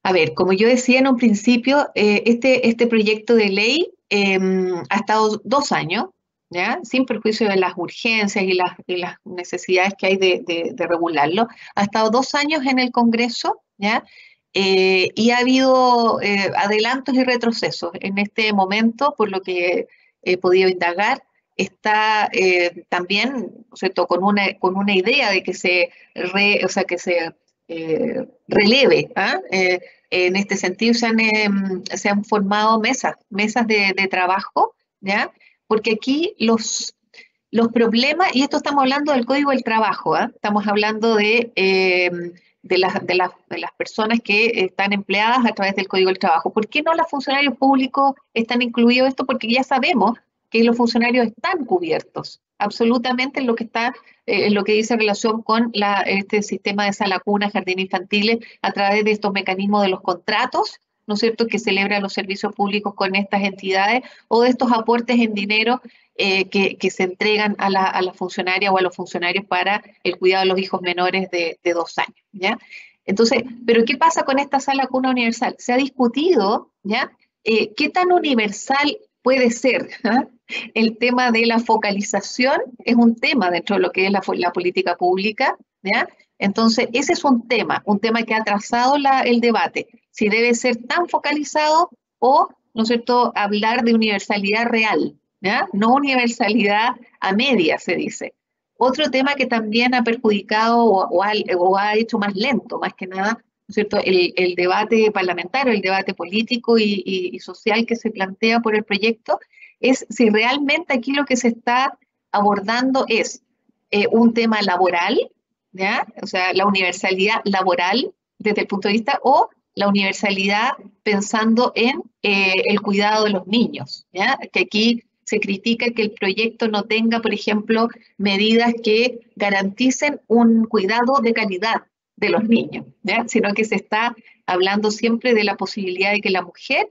C: A ver, como yo decía en un principio, eh, este, este proyecto de ley em, ha estado dos años, ¿ya? sin perjuicio de las urgencias y las, necesidades que hay de, regularlo. Ha estado dos años en el Congreso ¿ya? Eh, y ha habido eh, adelantos y retrocesos. En este momento, por lo que he podido indagar, está eh, también. Con, una, con una idea de que se, o sea, que se releve. ¿ah? en este sentido se han, em, se han formado mesas, mesas de, de trabajo, ¿ya? porque aquí los, los problemas, y esto estamos hablando del código del trabajo, ¿ah? estamos hablando de, eh, de, las, de, las, de, las personas que están empleadas a través del código del trabajo. ¿Por qué no los funcionarios públicos están incluidos esto? Porque ya sabemos que los funcionarios están cubiertos absolutamente en lo que está, eh, en lo que dice relación con la, este sistema de sala cuna, jardín infantiles, a través de estos mecanismos de los contratos ¿no es cierto?, que celebra los servicios públicos con estas entidades o de estos aportes en dinero eh, que, se entregan a la, a funcionaria o a los funcionarios para el cuidado de los hijos menores de, dos años, ¿ya? Entonces, ¿pero qué pasa con esta sala cuna universal? Se ha discutido, ¿ya? Eh, ¿Qué tan universal puede ser? ¿ah? El tema de la focalización es un tema dentro de lo que es la, política pública, ¿ya? Entonces, ese es un tema, un tema que ha trazado el debate si debe ser tan focalizado o, ¿no es cierto?, hablar de universalidad real. No universalidad a media, se dice. Otro tema que también ha perjudicado o, ha, hecho más lento, más que nada, ¿no es cierto?, el, debate parlamentario, el debate político y, social que se plantea por el proyecto, es si realmente aquí lo que se está abordando es eh, un tema laboral. O sea, la universalidad laboral desde el punto de vista, o la universalidad pensando en eh, el cuidado de los niños, que aquí se critica que el proyecto no tenga, por ejemplo, medidas que garanticen un cuidado de calidad de los niños, sino que se está hablando siempre de la posibilidad de que la mujer,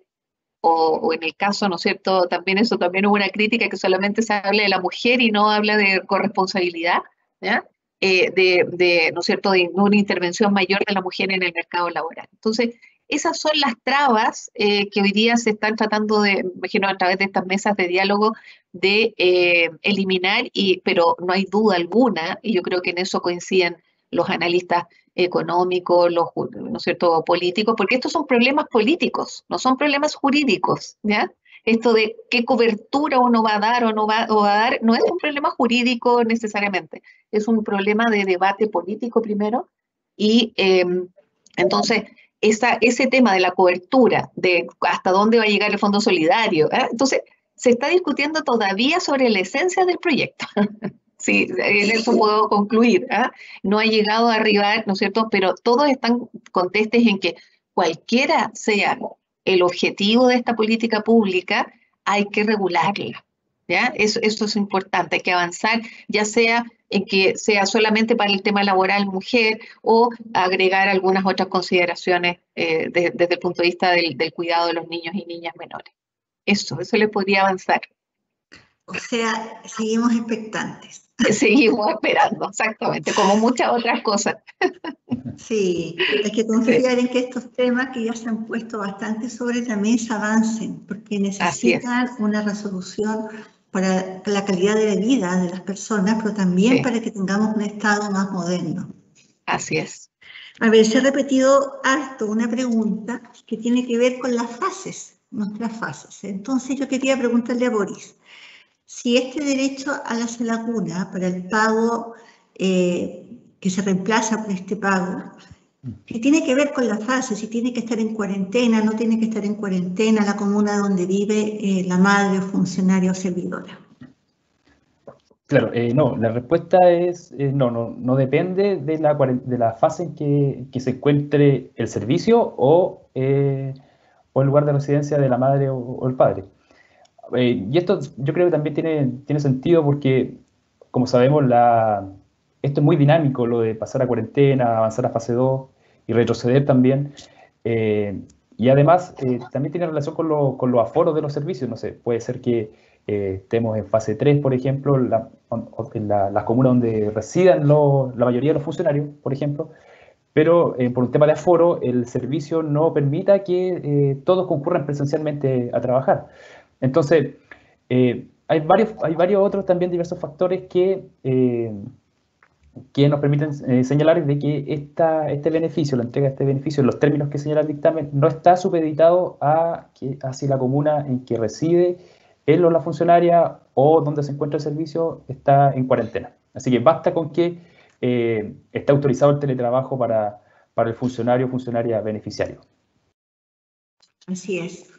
C: o, en el caso, ¿no es cierto?, también eso también hubo una crítica que solamente se habla de la mujer y no habla de corresponsabilidad, ¿ya? Eh, de, ¿no es cierto?, de una intervención mayor de la mujer en el mercado laboral. Entonces, esas son las trabas eh, que hoy día se están tratando de, imagino, a través de estas mesas de diálogo, de eh, eliminar, y, pero no hay duda alguna, y yo creo que en eso coinciden los analistas económicos, los ¿no es cierto? políticos, porque estos son problemas políticos, no son problemas jurídicos, ¿ya? esto de qué cobertura uno va a dar o no va, a dar, no es un problema jurídico necesariamente, es un problema de debate político primero. Y em, entonces, esa, ese tema de la cobertura, de hasta dónde va a llegar el Fondo Solidario, ¿eh? entonces, se está discutiendo todavía sobre la esencia del proyecto. Sí, en eso puedo concluir. ¿eh? No ha llegado a arribar, ¿no es cierto? Pero todos están contestes en que cualquiera sea el objetivo de esta política pública, hay que regularla. ¿ya? Eso, es importante, hay que avanzar, ya sea en que sea solamente para el tema laboral mujer o agregar algunas otras consideraciones eh, desde el punto de vista del, del, cuidado de los niños y niñas menores. Eso, eso le podría avanzar.
A: O sea, seguimos expectantes.
C: Seguimos esperando, exactamente, como muchas otras cosas.
A: Sí, hay que confiar en que estos temas que ya se han puesto bastante sobre la mesa avancen, porque necesitan una resolución para la calidad de vida de las personas, pero también para que tengamos un Estado más moderno.
C: Así es.
A: A ver, se ha repetido harto una pregunta que tiene que ver con las fases, nuestras fases. Entonces yo quería preguntarle a Boris, si este derecho a la salacuna para el pago eh, que se reemplaza por este pago, que tiene que ver con la fase, si tiene que estar en cuarentena, no tiene que estar en cuarentena la comuna donde vive eh, la madre o funcionaria o servidora.
B: Claro, eh, no, la respuesta es no, no, no depende de la, de la fase en que, que se encuentre el servicio o, o el lugar de residencia de la madre o el padre. Eh, y esto yo creo que también tiene, tiene sentido porque, como sabemos, la, esto es muy dinámico, lo de pasar a cuarentena, avanzar a fase 2 y retroceder también. Eh, y además eh, también tiene relación con, lo, con, los aforos de los servicios. No sé, puede ser que estemos en fase 3, por ejemplo, la, en las comunas donde residan la mayoría de los funcionarios, por ejemplo, pero por un tema de aforo, el servicio no permita que todos concurran presencialmente a trabajar. Entonces, eh, hay, varios, hay varios otros también diversos factores que, que nos permiten señalar de que esta, este beneficio, la entrega de este beneficio, en los términos que señala el dictamen, no está supeditado a que hacia la comuna en que reside él o la funcionaria o donde se encuentra el servicio está en cuarentena. Así que basta con que eh, esté autorizado el teletrabajo para, para el funcionario o funcionaria beneficiario.
A: Así es.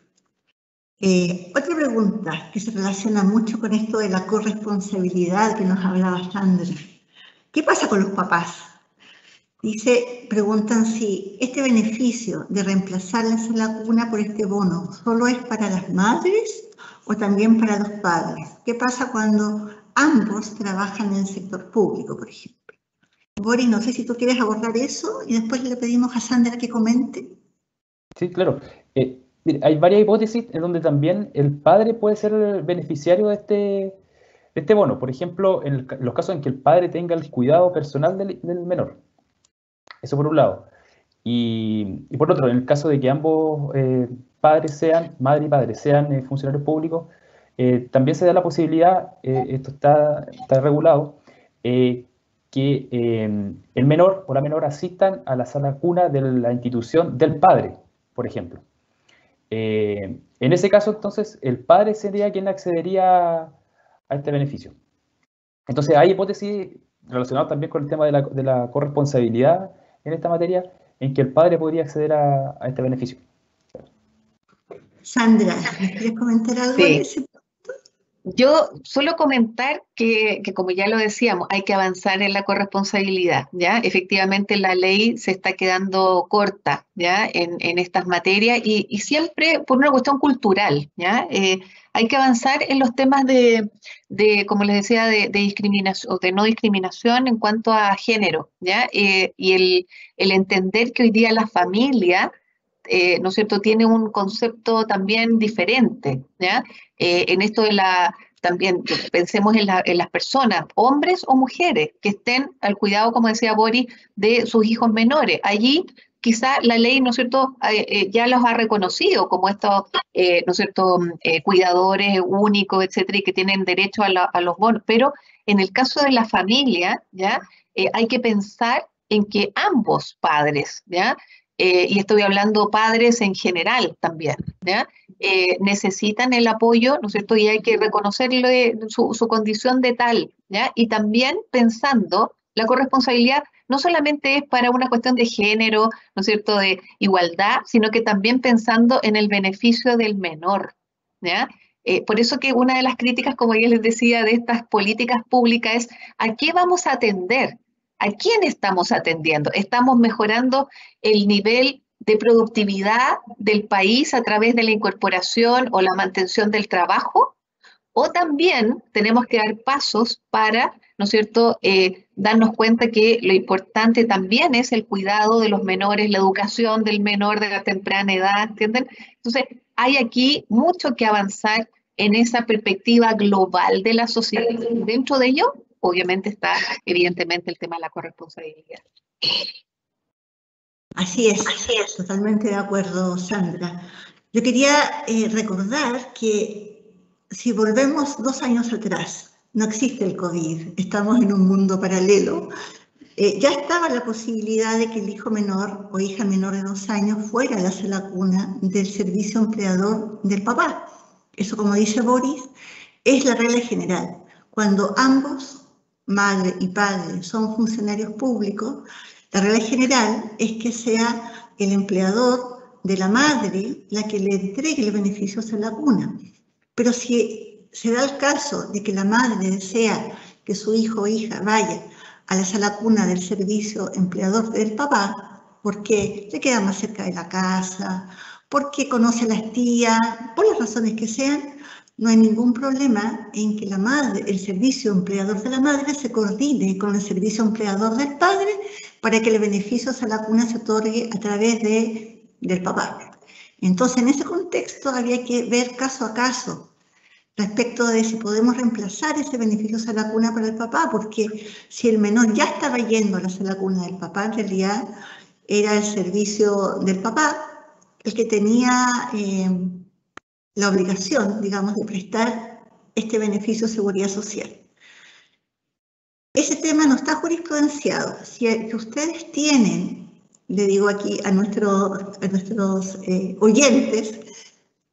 A: Eh, otra pregunta que se relaciona mucho con esto de la corresponsabilidad que nos hablaba Sandra. ¿Qué pasa con los papás? Dice, preguntan si este beneficio de reemplazar la sala cuna por este bono solo es para las madres o también para los padres. ¿Qué pasa cuando ambos trabajan en el sector público, por ejemplo? Boris, no sé si tú quieres abordar eso y después le pedimos a Sandra que comente.
B: Sí, claro. Eh, hay varias hipótesis en donde también el padre puede ser el beneficiario de este, este bono. Por ejemplo, en, los casos en que el padre tenga el cuidado personal del menor. Eso por un lado. Y, por otro, en el caso de que ambos eh, padres sean, madre y padre, sean eh, funcionarios públicos, eh, también se da la posibilidad, esto está, está regulado, que el menor o la menor asistan a la sala cuna de la institución del padre, por ejemplo. En ese caso, entonces, el padre sería quien accedería a este beneficio. Entonces, hay hipótesis relacionadas también con el tema de la, de la corresponsabilidad en esta materia en que el padre podría acceder a, este beneficio.
A: Sandra, ¿quieres comentar algo de ese
C: yo suelo comentar que, como ya lo decíamos, hay que avanzar en la corresponsabilidad, ¿ya? Efectivamente la ley se está quedando corta, ¿ya? En, estas materias y, siempre por una cuestión cultural, ¿ya? Eh, hay que avanzar en los temas de, como les decía, de, discriminación, de no discriminación en cuanto a género, ¿ya? Eh, y el, el entender que hoy día la familia eh, ¿no es cierto?, tiene un concepto también diferente, ¿ya? Eh, en esto de la, también pensemos en, las personas, hombres o mujeres, que estén al cuidado, como decía Boris, de sus hijos menores. Allí quizá la ley, ¿no es cierto?, eh, ya los ha reconocido como estos, ¿no es cierto?, cuidadores únicos, etcétera, y que tienen derecho a, a, los bonos. Pero en el caso de la familia, ¿ya?, hay que pensar en que ambos padres, ¿ya?, eh, y estoy hablando padres en general también, ¿ya? Eh, necesitan el apoyo, ¿no es cierto? Y hay que reconocerle su, su, condición de tal, ¿ya? Y también pensando, la corresponsabilidad no solamente es para una cuestión de género, ¿no es cierto?, de igualdad, sino que también pensando en el beneficio del menor, ¿ya? Eh, por eso que una de las críticas, como ya les decía, de estas políticas públicas es, ¿a qué vamos a atender? ¿A quién estamos atendiendo? ¿Estamos mejorando el nivel de productividad del país a través de la incorporación o la mantención del trabajo? O también tenemos que dar pasos para, ¿no es cierto?, eh, darnos cuenta que lo importante también es el cuidado de los menores, la educación del menor de la temprana edad, ¿entienden? Entonces, hay aquí mucho que avanzar en esa perspectiva global de la sociedad. Dentro de ello, obviamente está evidentemente el tema de la corresponsabilidad.
A: Así es, así es, totalmente de acuerdo, Sandra. Yo quería eh, recordar que si volvemos dos años atrás, no existe el COVID, estamos en un mundo paralelo, eh, ya estaba la posibilidad de que el hijo menor o hija menor de dos años fuera a la cuna del servicio empleador del papá. Eso, como dice Boris, es la regla general. Cuando ambos madre y padre son funcionarios públicos, la regla general es que sea el empleador de la madre la que le entregue los beneficios a la cuna. Pero si se da el caso de que la madre desea que su hijo o hija vaya a la sala cuna del servicio empleador del papá, porque le queda más cerca de la casa, porque conoce a las tías, por las razones que sean, no hay ningún problema en que la madre, el servicio empleador de la madre se coordine con el servicio empleador del padre para que el beneficio a la cuna se otorgue a través de, del papá. Entonces, en ese contexto había que ver caso a caso respecto de si podemos reemplazar ese beneficio a la cuna para el papá, porque si el menor ya estaba yendo a la sala cuna del papá, en realidad era el servicio del papá el que tenía... Eh, la obligación, digamos, de prestar este beneficio de seguridad social. Ese tema no está jurisprudenciado. Si ustedes tienen, le digo aquí a, nuestros eh, oyentes,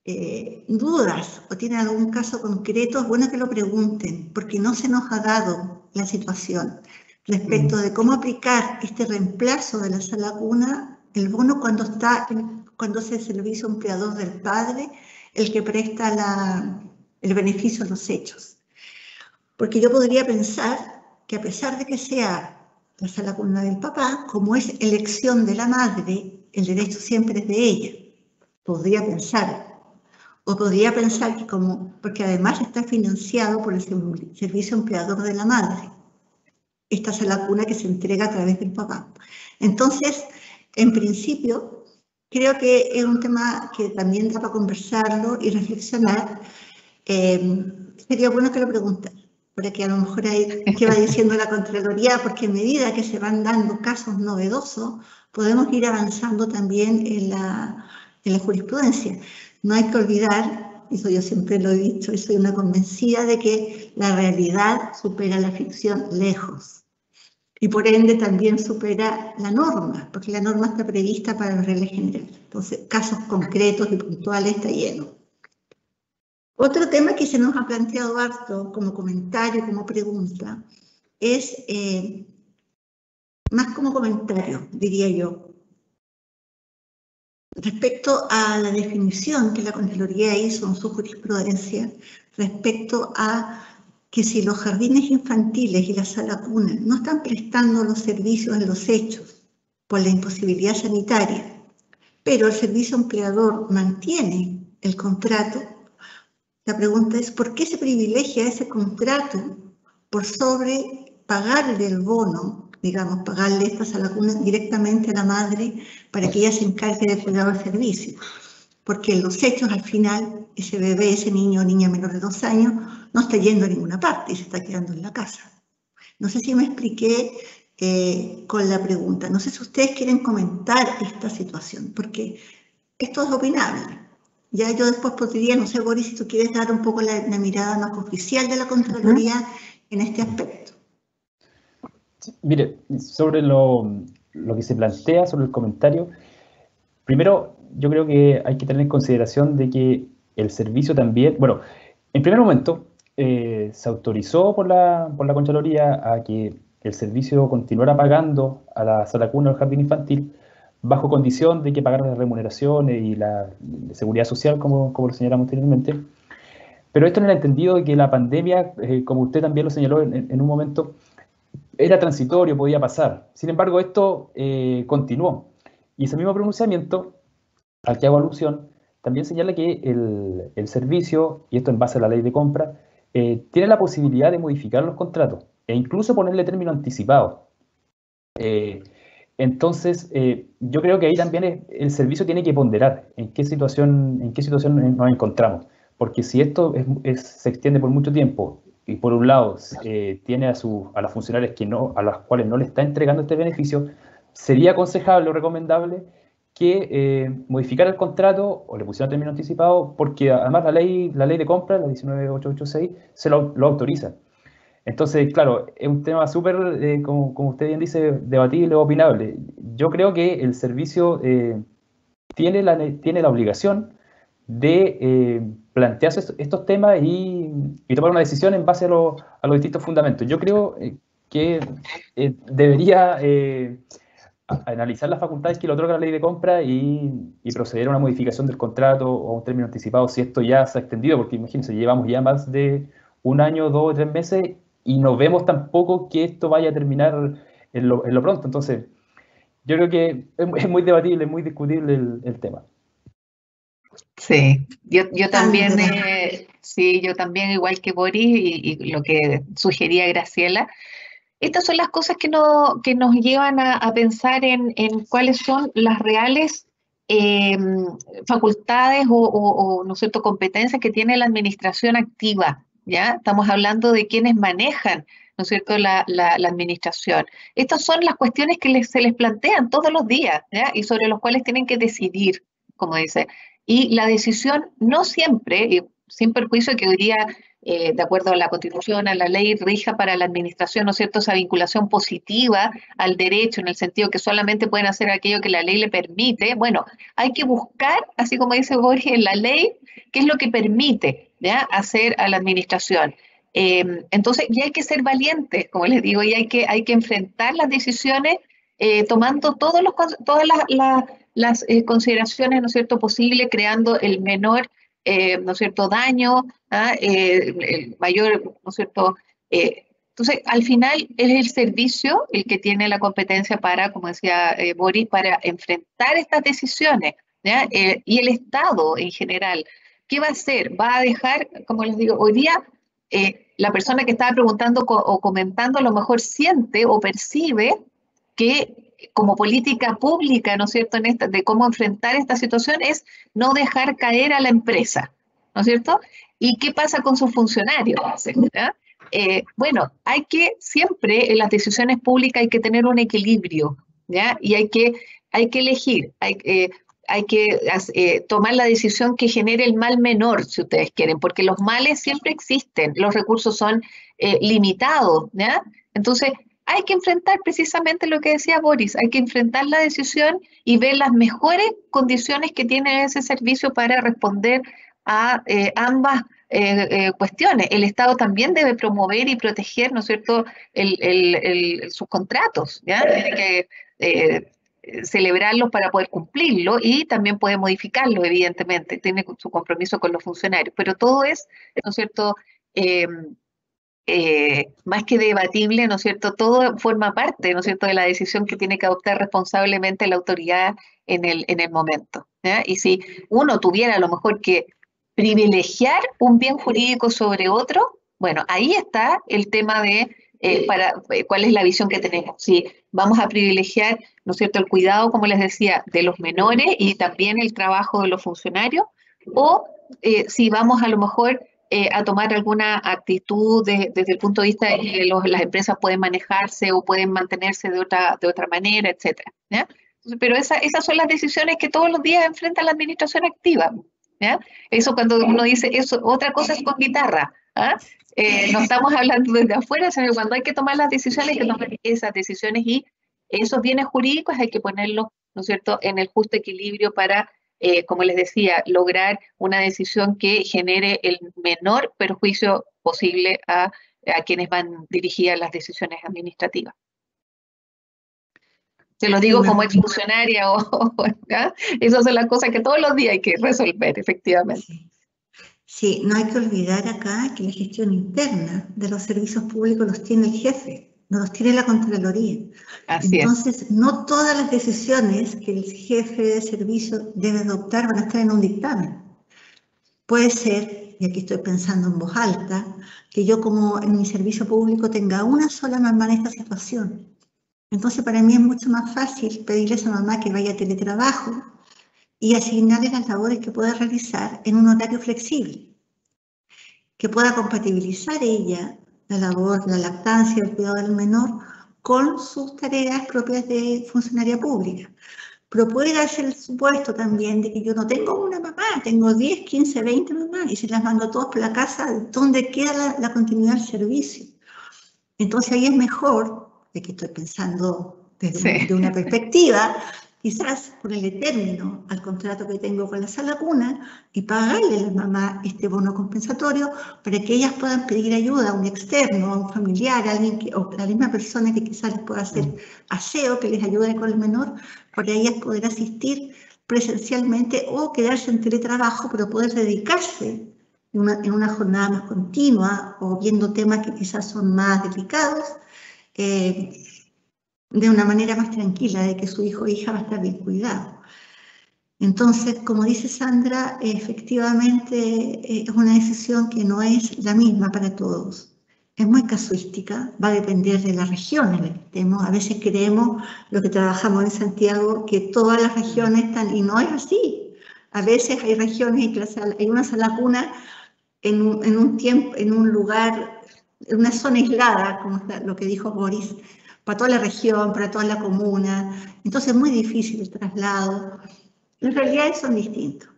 A: eh, dudas o tienen algún caso concreto, es bueno que lo pregunten, porque no se nos ha dado la situación respecto de cómo aplicar este reemplazo de la sala cuna, el bono cuando está, cuando es el servicio empleador del padre, el que presta el beneficio a los hechos. Porque yo podría pensar que a pesar de que sea la sala del papá, como es elección de la madre, el derecho siempre es de ella. Podría pensar. O podría pensar que como, porque además está financiado por el servicio empleador de la madre esta es la cuna que se entrega a través del papá. Entonces, en principio, creo que es un tema que también da para conversarlo y reflexionar. Eh, sería bueno que lo pregunten, porque a lo mejor hay que va diciendo la Contraloría, porque en medida que se van dando casos novedosos, podemos ir avanzando también en la, en la jurisprudencia. No hay que olvidar, eso yo siempre lo he dicho y soy una convencida de que la realidad supera la ficción lejos y por ende también supera la norma, porque la norma está prevista para la regla general. Entonces, casos concretos y puntuales está lleno. Otro tema que se nos ha planteado harto como comentario, como pregunta, es eh, más como comentario, diría yo, respecto a la definición que la Contraloría hizo en su jurisprudencia respecto a que si los jardines infantiles y la sala cuna no están prestando los servicios en los hechos por la imposibilidad sanitaria, pero el servicio empleador mantiene el contrato, la pregunta es ¿por qué se privilegia ese contrato por sobre pagarle el bono, digamos, pagarle esta sala cuna directamente a la madre para que ella se encargue de cuidar el servicio? Porque en los hechos al final ese bebé, ese niño o niña menor de dos años no está yendo a ninguna parte y se está quedando en la casa. No sé si me expliqué eh, con la pregunta. No sé si ustedes quieren comentar esta situación, porque esto es opinable. Ya yo después podría, no sé, Boris, si tú quieres dar un poco la, mirada más oficial de la Contraloría en este aspecto.
B: mire, sobre lo, lo que se plantea, sobre el comentario, primero yo creo que hay que tener en consideración de que el servicio también, bueno, en primer momento, eh, se autorizó por la, por la Contraloría a que el servicio continuara pagando a la sala cuna al jardín infantil bajo condición de que pagaran las remuneraciones y la, seguridad social, como, como lo señalamos anteriormente. Pero esto no era entendido de que la pandemia, eh, como usted también lo señaló en, un momento, era transitorio, podía pasar. Sin embargo, esto eh, continuó. Y ese mismo pronunciamiento, al que hago alusión, también señala que el, el servicio, y esto en base a la ley de compra, eh, tiene la posibilidad de modificar los contratos e incluso ponerle término anticipado. Eh, entonces, eh, yo creo que ahí también el servicio tiene que ponderar en qué situación, en qué situación nos encontramos. Porque si esto se extiende por mucho tiempo y por un lado tiene a, su, a las funcionarias que no, a las cuales no le está entregando este beneficio, sería aconsejable o recomendable que eh, modificara el contrato o le pusiera término anticipado, porque además la ley, la ley de compra, la 19886, se lo, lo autoriza. Entonces, claro, es un tema súper, eh, como, como, usted bien dice, debatible o opinable. Yo creo que el servicio eh, tiene, la, tiene la obligación de eh, plantearse estos temas y, y, tomar una decisión en base a, a los distintos fundamentos. Yo creo que debería analizar las facultades que le otorga la ley de compra y, proceder a una modificación del contrato o un término anticipado si esto ya se ha extendido, porque imagínense, llevamos ya más de un año, dos o tres meses y no vemos tampoco que esto vaya a terminar en lo, pronto. Entonces, yo creo que es, muy debatible, muy discutible el, tema.
C: Sí, yo, yo también, eh, sí, yo también, igual que Boris y, y lo que sugería Graciela, estas son las cosas que, no, que nos llevan a, pensar en, cuáles son las reales em, facultades o, ¿no cierto? competencias que tiene la administración activa. ¿ya? Estamos hablando de quienes manejan ¿no cierto? La, administración. Estas son las cuestiones que se les plantean todos los días ¿ya? y sobre los cuales tienen que decidir, como dice. Y la decisión no siempre, sin perjuicio que hoy día eh, de acuerdo a la Constitución, a la ley, rija para la administración, ¿no es cierto?, esa vinculación positiva al derecho, en el sentido que solamente pueden hacer aquello que la ley le permite. Bueno, hay que buscar, así como dice Borges, en la ley, qué es lo que permite ¿ya? hacer a la administración. Em, entonces, y hay que ser valientes, como les digo, y hay que, hay que enfrentar las decisiones eh, tomando todos los, todas las, las eh, consideraciones, ¿no es cierto?, posibles, creando el menor eh, ¿no es cierto?, daño, ¿ah? eh, el mayor, ¿no es cierto?, eh, entonces, al final es el servicio el que tiene la competencia para, como decía Boris, para enfrentar estas decisiones, ¿ya? y el Estado en general, ¿qué va a hacer? Va a dejar, como les digo, hoy día la persona que estaba preguntando o comentando a lo mejor siente o percibe que como política pública, ¿no es cierto?, en esta, de cómo enfrentar esta situación es no dejar caer a la empresa, ¿no es cierto? ¿Y qué pasa con sus funcionarios? Eh, bueno, hay que siempre en las decisiones públicas hay que tener un equilibrio, ¿ya? Y hay que, hay que elegir, hay, eh, hay que eh, tomar la decisión que genere el mal menor, si ustedes quieren, porque los males siempre existen, los recursos son limitados, ¿ya? Entonces, hay que enfrentar precisamente lo que decía Boris, hay que enfrentar la decisión y ver las mejores condiciones que tiene ese servicio para responder a eh, ambas eh, eh, cuestiones. El Estado también debe promover y proteger, ¿no es cierto?, sus contratos, ¿ya? Tiene que celebrarlos para poder cumplirlo y también puede modificarlo, evidentemente, tiene su compromiso con los funcionarios, pero todo es, ¿no es cierto?, eh, más que debatible, ¿no es cierto? Todo forma parte, ¿no es cierto?, de la decisión que tiene que adoptar responsablemente la autoridad en el, en el momento. Y si uno tuviera a lo mejor que privilegiar un bien jurídico sobre otro, bueno, ahí está el tema de eh, para, eh, cuál es la visión que tenemos. Si vamos a privilegiar, ¿no es cierto?, el cuidado, como les decía, de los menores y también el trabajo de los funcionarios, o si vamos a lo mejor eh, a tomar alguna actitud desde el punto de vista de que las empresas pueden manejarse o pueden mantenerse de otra, de otra manera, etc. Pero esa, esas son las decisiones que todos los días enfrenta la administración activa. ¿ya? Eso cuando uno dice eso, otra cosa es con guitarra. ¿ah? Eh, no estamos hablando desde afuera, sino cuando hay que tomar las decisiones, hay que tomar esas decisiones y esos bienes jurídicos hay que ponerlos, ¿no cierto?, en el justo equilibrio para eh, como les decía, lograr una decisión que genere el menor perjuicio posible a, quienes van dirigidas las decisiones administrativas. Se lo digo como exfuncionaria o, esas son las cosas que todos los días hay que resolver, efectivamente.
A: Sí, no hay que olvidar acá que la gestión interna de los servicios públicos los tiene el jefe no los tiene la Contraloría. Entonces, no todas las decisiones que el jefe de servicio debe adoptar van a estar en un dictamen. Puede ser, y aquí estoy pensando en voz alta, que yo como en mi servicio público tenga una sola mamá en esta situación. Entonces, para mí es mucho más fácil pedirle a esa mamá que vaya a teletrabajo y asignarle las labores que pueda realizar en un horario flexible, que pueda compatibilizar ella la labor, la lactancia, el cuidado del menor, con sus tareas propias de funcionaria pública. Pero puede darse el supuesto también de que yo no tengo una mamá, tengo 10, 15, 20 mamás y se las mando todas por la casa donde queda la, continuidad del servicio. Entonces ahí es mejor, de que estoy pensando desde una perspectiva, quizás ponerle término al contrato que tengo con la sala cuna y pagarle a la mamá este bono compensatorio para que ellas puedan pedir ayuda a un externo, a un familiar, a alguien que, o a la misma persona que quizás les pueda hacer aseo, que les ayude con el menor, para ellas poder asistir presencialmente o quedarse en teletrabajo, pero poder dedicarse en una, jornada más continua o viendo temas que quizás son más delicados. Eh, de una manera más tranquila, de que su hijo o hija va a estar bien cuidado. Entonces, como dice Sandra, efectivamente eh, es una decisión que no es la misma para todos. Es muy casuística, va a depender de la región en. A veces creemos, lo que trabajamos en Santiago, que todas las regiones están, y no es así. A veces hay regiones, hay una sala cuna en un, en un tiempo, en un lugar, en una zona aislada, como lo que dijo Boris, para toda la región, para toda la comuna. Entonces es muy difícil el traslado. Las realidades son distintas.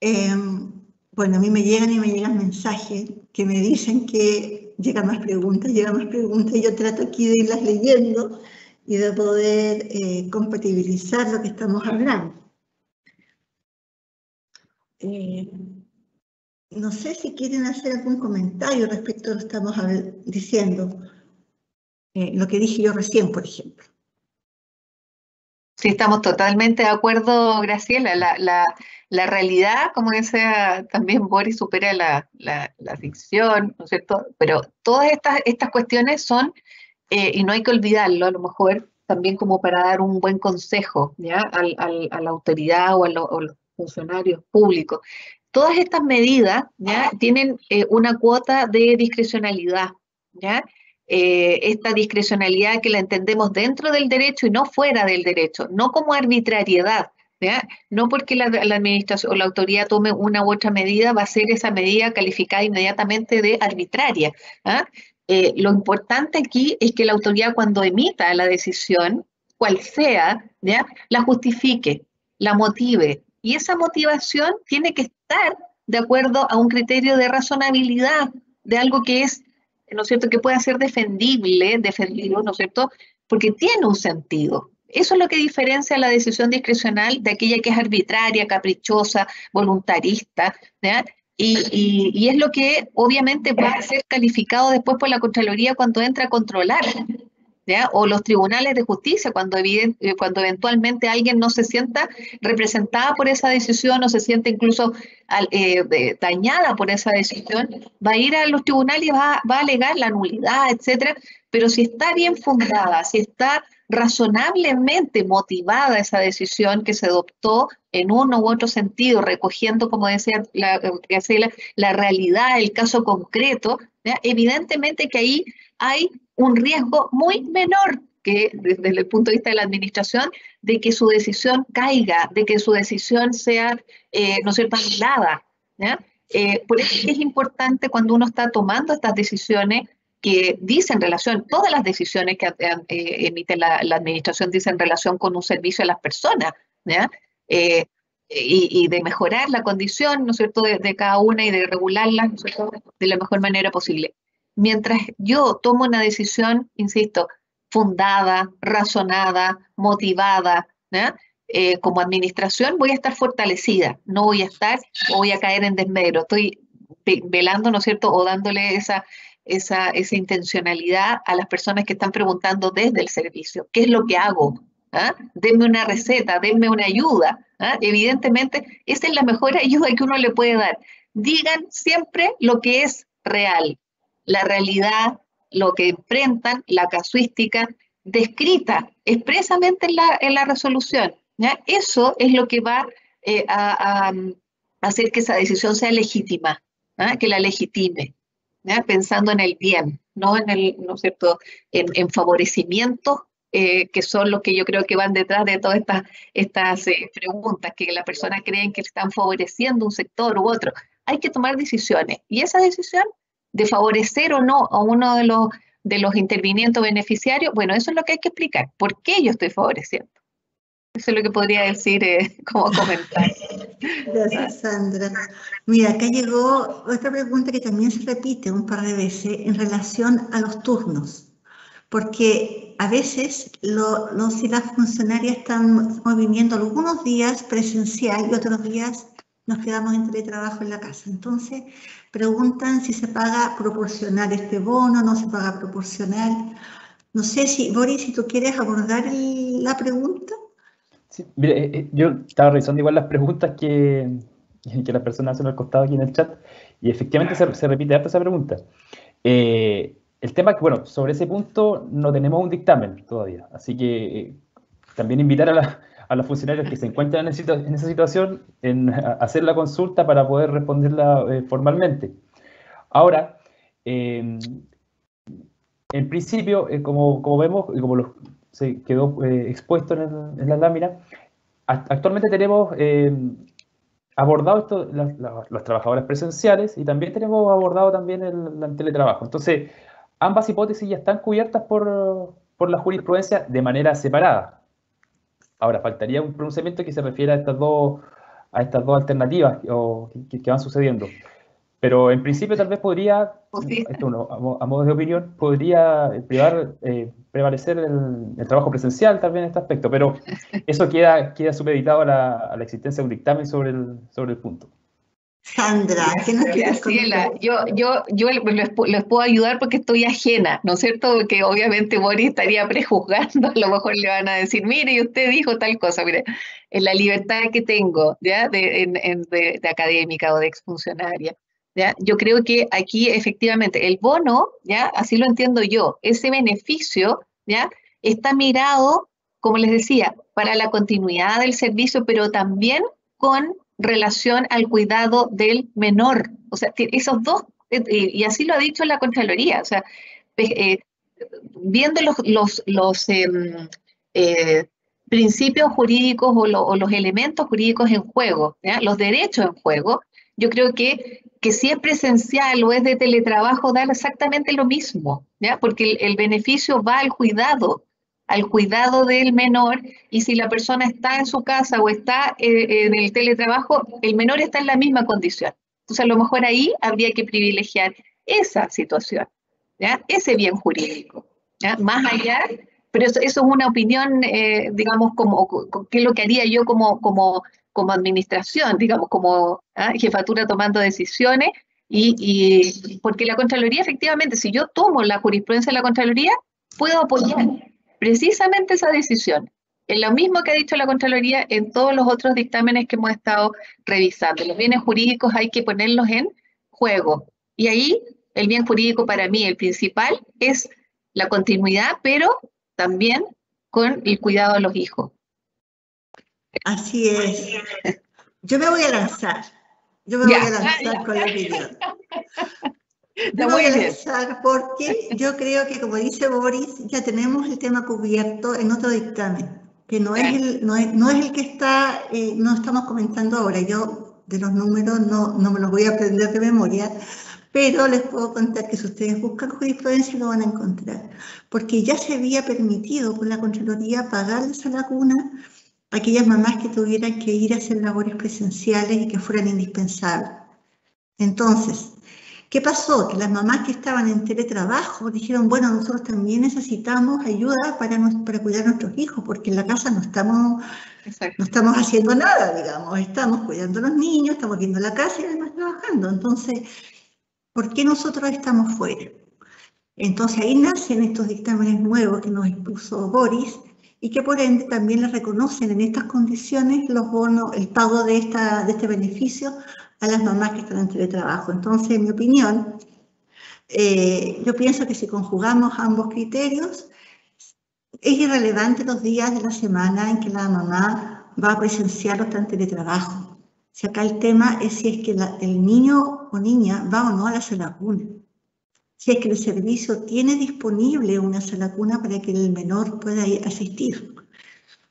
A: Em, Bueno, a mí me llegan y me llegan mensajes que me dicen que llegan más preguntas, llegan más preguntas, y yo trato aquí de irlas leyendo y de poder eh, compatibilizar lo que estamos hablando. Eh, no sé si quieren hacer algún comentario respecto a lo que estamos diciendo, eh, lo que dije yo recién, por ejemplo.
C: Sí, estamos totalmente de acuerdo, Graciela. La, realidad, como decía también Boris, supera la, ficción, ¿no es cierto? Pero todas estas, cuestiones son, eh, y no hay que olvidarlo, a lo mejor también como para dar un buen consejo ¿ya? a la autoridad o a, los funcionarios públicos. Todas estas medidas ¿ya? tienen eh, una cuota de discrecionalidad. ¿ya? Eh, esta discrecionalidad que la entendemos dentro del derecho y no fuera del derecho, no como arbitrariedad. No porque la, administración o la autoridad tome una u otra medida, va a ser esa medida calificada inmediatamente de arbitraria. ¿ah? Eh, lo importante aquí es que la autoridad cuando emita la decisión, cual sea, la justifique, la motive. Y esa motivación tiene que estar de acuerdo a un criterio de razonabilidad, de algo que es ¿no es cierto?, que pueda ser defendible, defendido, ¿no es cierto?, porque tiene un sentido. Eso es lo que diferencia la decisión discrecional de aquella que es arbitraria, caprichosa, voluntarista, Y, y, es lo que obviamente va a ser calificado después por la Contraloría cuando entra a controlar o los tribunales de justicia, cuando, eh, cuando eventualmente alguien no se sienta representada por esa decisión o se siente incluso eh, dañada por esa decisión, va a ir a los tribunales y va, va a alegar la nulidad, etcétera. Pero si está bien fundada, si está razonablemente motivada esa decisión que se adoptó en uno u otro sentido, recogiendo, como decía la, la realidad, el caso concreto, evidentemente que ahí hay un riesgo muy menor que desde el punto de vista de la administración, de que su decisión caiga, de que su decisión sea, eh, no sea anulada. Eh, por eso es importante cuando uno está tomando estas decisiones que dicen relación, todas las decisiones que eh, emite la, administración dicen en relación con un servicio a las personas, y, de mejorar la condición, ¿no es cierto?, de, cada una y de regularla, de la mejor manera posible mientras yo tomo una decisión, insisto, fundada, razonada, motivada, eh, como administración voy a estar fortalecida, no voy a estar voy a caer en desmedro. Estoy velando, ¿no es cierto?, o dándole esa, esa, esa intencionalidad a las personas que están preguntando desde el servicio, ¿qué es lo que hago? ¿Ah? Denme una receta, denme una ayuda. ¿ah? Evidentemente, esa es la mejor ayuda que uno le puede dar. Digan siempre lo que es real, la realidad, lo que enfrentan, la casuística descrita expresamente en la, en la resolución. ¿ya? Eso es lo que va eh, a, hacer que esa decisión sea legítima, que la legitime, pensando en el bien, no en el, ¿no es cierto?, en, en favorecimientos eh, que son los que yo creo que van detrás de todas estas, estas eh, preguntas, que la persona cree que están favoreciendo un sector u otro. Hay que tomar decisiones y esa decisión de favorecer o no a uno de los, de los intervinientes beneficiarios, bueno, eso es lo que hay que explicar. ¿Por qué yo estoy favoreciendo? Eso es lo que podría decir eh, como comentario.
A: Gracias, Sandra. Mira, acá llegó otra pregunta que también se repite un par de veces en relación a los turnos, porque a veces los y las funcionarias están viviendo algunos días presencial y otros días nos quedamos en teletrabajo en la casa. Entonces, preguntan si se paga proporcional este bono, no se paga proporcional. No sé si, Boris, si tú quieres abordar la pregunta.
B: Sí, mire, eh, eh, yo estaba revisando igual las preguntas que, que las personas hacen al costado aquí en el chat y efectivamente se, repite harta esa pregunta. Eh, el tema es que, bueno, sobre ese punto no tenemos un dictamen todavía, así que también invitar a la, a los funcionarios que se encuentran en, esa situación en hacer la consulta para poder responderla eh, formalmente. Ahora, em, en principio, eh, como, como, vemos y como se quedó eh, expuesto en, la lámina, actualmente tenemos em, abordado esto, los trabajadores presenciales y también tenemos abordado también el, teletrabajo. Entonces, ambas hipótesis ya están cubiertas por, por la jurisprudencia de manera separada. Ahora, faltaría un pronunciamiento que se refiera a estas dos, a estas dos alternativas que, van sucediendo. Pero en principio tal vez podría, esto a, modo de opinión, podría prevalecer el, trabajo presencial también en este aspecto, pero eso queda, queda supeditado a la, a la existencia de un dictamen sobre el, sobre el punto.
C: Sandra, ¿qué nos Graciela, yo, yo, yo les, puedo ayudar porque estoy ajena, ¿no es cierto? Porque obviamente Boris estaría prejuzgando, a lo mejor le van a decir, mire, y usted dijo tal cosa, mire, en la libertad que tengo, ¿ya? De, de, académica o de exfuncionaria, ¿ya? Yo creo que aquí efectivamente el bono, ¿ya? Así lo entiendo yo, ese beneficio, ¿ya? Está mirado, como les decía, para la continuidad del servicio, pero también con relación al cuidado del menor. O sea, esos dos, eh, y así lo ha dicho la Contraloría, o sea, eh, viendo los, los, em, eh, principios jurídicos o, los elementos jurídicos en juego, los derechos en juego, yo creo que, que si es presencial o es de teletrabajo, da exactamente lo mismo, porque el beneficio va al cuidado al cuidado del menor y si la persona está en su casa o está eh, en el teletrabajo, el menor está en la misma condición. Entonces, a lo mejor ahí habría que privilegiar esa situación, ¿ya? ese bien jurídico. ¿ya? Más allá, pero eso, es una opinión, eh, digamos, como, qué es lo que haría yo como, como, como administración, digamos, como ¿ah? jefatura tomando decisiones, y, y porque la Contraloría, efectivamente, si yo tomo la jurisprudencia de la Contraloría, puedo apoyar precisamente esa decisión. Es lo mismo que ha dicho la Contraloría en todos los otros dictámenes que hemos estado revisando. Los bienes jurídicos hay que ponerlos en juego. Y ahí el bien jurídico para mí, el principal, es la continuidad, pero también con el cuidado de los hijos.
A: Así es. Yo me voy a lanzar. Yo me voy a lanzar con la opinión. Yo voy a lanzar porque yo creo que, como dice Boris, ya tenemos el tema cubierto en otro dictamen, que no es el, no es, no es el que está, eh, no estamos comentando ahora. Yo de los números no, no me los voy a aprender de memoria, pero les puedo contar que si ustedes buscan jurisprudencia lo van a encontrar, porque ya se había permitido por la Contraloría pagarles a la cuna a aquellas mamás que tuvieran que ir a hacer labores presenciales y que fueran indispensables. Entonces, ¿Qué pasó? Que las mamás que estaban en teletrabajo dijeron, bueno, nosotros también necesitamos ayuda para, para cuidar a nuestros hijos, porque en la casa no estamos, no estamos haciendo nada, digamos, estamos cuidando a los niños, estamos viendo la casa y además trabajando. Entonces, ¿por qué nosotros estamos fuera? Entonces ahí nacen estos dictámenes nuevos que nos impuso Boris y que por ende también le reconocen en estas condiciones los bonos, el pago de, esta, de este beneficio a las mamás que están en teletrabajo. Entonces, en mi opinión, eh, yo pienso que si conjugamos ambos criterios, es irrelevante los días de la semana en que la mamá va a presenciar o está en teletrabajo. Si acá el tema es si es que el niño o niña va o no a la sala cuna. Si es que el servicio tiene disponible una sala cuna para que el menor pueda asistir.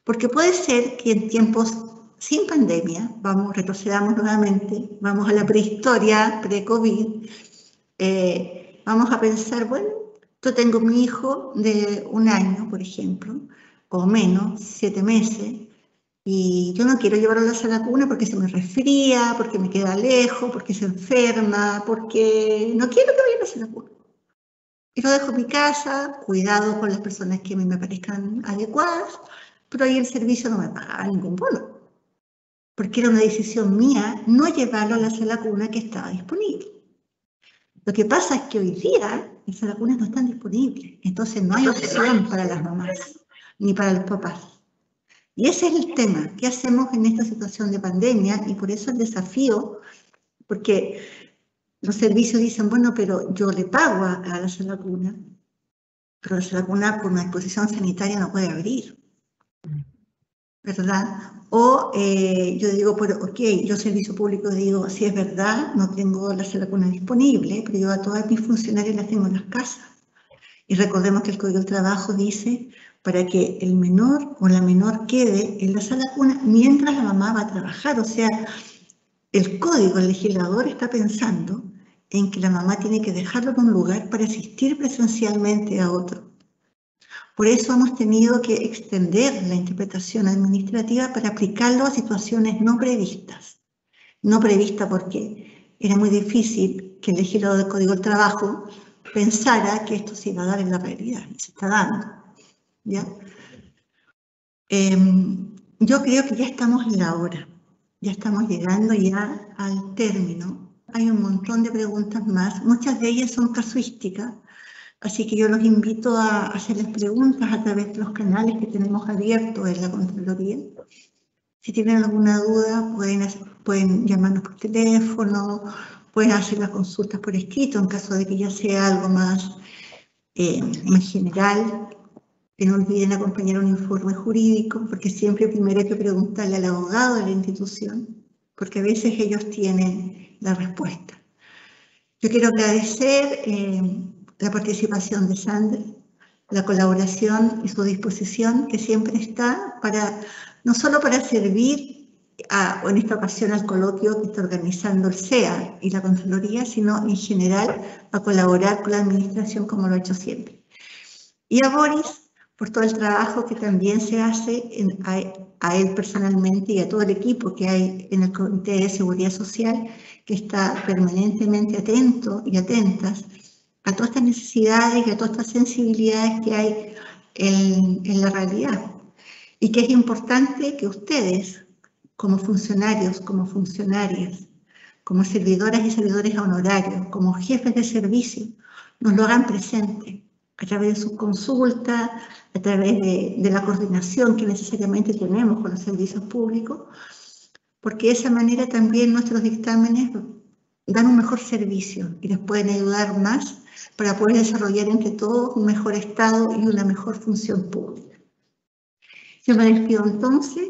A: Porque puede ser que en tiempos sin pandemia, vamos, retrocedamos nuevamente, vamos a la prehistoria, pre-COVID, eh, vamos a pensar, bueno, yo tengo mi hijo de un año, por ejemplo, o menos, siete meses, y yo no quiero llevarlo a la cuna porque se me resfría, porque me queda lejos, porque se enferma, porque no quiero que vaya a la cuna. Y lo dejo en mi casa, cuidado con las personas que me parezcan adecuadas, pero ahí el servicio no me paga ningún bono porque era una decisión mía no llevarlo a la sala cuna que estaba disponible. Lo que pasa es que hoy día las salas cunas no están disponibles, entonces no hay opción para las mamás ni para los papás. Y ese es el tema, ¿qué hacemos en esta situación de pandemia? Y por eso el desafío, porque los servicios dicen, bueno, pero yo le pago a, la sala cuna, pero la sala cuna por una exposición sanitaria no puede abrir. ¿Verdad? O eh, yo digo, pero, ok, yo servicio público digo, si es verdad, no tengo la sala cuna disponible, pero yo a todas mis funcionarias las tengo en las casas. Y recordemos que el Código del Trabajo dice para que el menor o la menor quede en la sala cuna mientras la mamá va a trabajar. O sea, el código, el legislador está pensando en que la mamá tiene que dejarlo en un lugar para asistir presencialmente a otro. Por eso hemos tenido que extender la interpretación administrativa para aplicarlo a situaciones no previstas. No previstas porque era muy difícil que el legislador del Código del Trabajo pensara que esto se iba a dar en la realidad, y se está dando. ¿ya? Em, yo creo que ya estamos en la hora, ya estamos llegando ya al término. Hay un montón de preguntas más, muchas de ellas son casuísticas, así que yo los invito a hacerles preguntas a través de los canales que tenemos abiertos en la Contraloría. Si tienen alguna duda, pueden, pueden llamarnos por teléfono, pueden hacer las consultas por escrito en caso de que ya sea algo más, eh, más general que no olviden acompañar un informe jurídico, porque siempre primero hay que preguntarle al abogado de la institución, porque a veces ellos tienen la respuesta. Yo quiero agradecer eh, la participación de Sandra, la colaboración y su disposición, que siempre está para, no solo para servir a, en esta ocasión al coloquio que está organizando el CEA y la Contraloría, sino en general a colaborar con la administración como lo ha hecho siempre. Y a Boris, por todo el trabajo que también se hace a, él personalmente y a todo el equipo que hay en el Comité de Seguridad Social, que está permanentemente atento y atentas a todas estas necesidades y a todas estas sensibilidades que hay en, en la realidad. Y que es importante que ustedes, como funcionarios, como funcionarias, como servidoras y servidores honorarios, como jefes de servicio, nos lo hagan presente a través de sus consultas, a través de, la coordinación que necesariamente tenemos con los servicios públicos, porque de esa manera también nuestros dictámenes dan un mejor servicio y les pueden ayudar más para poder desarrollar entre todos un mejor Estado y una mejor función pública. Yo me despido entonces,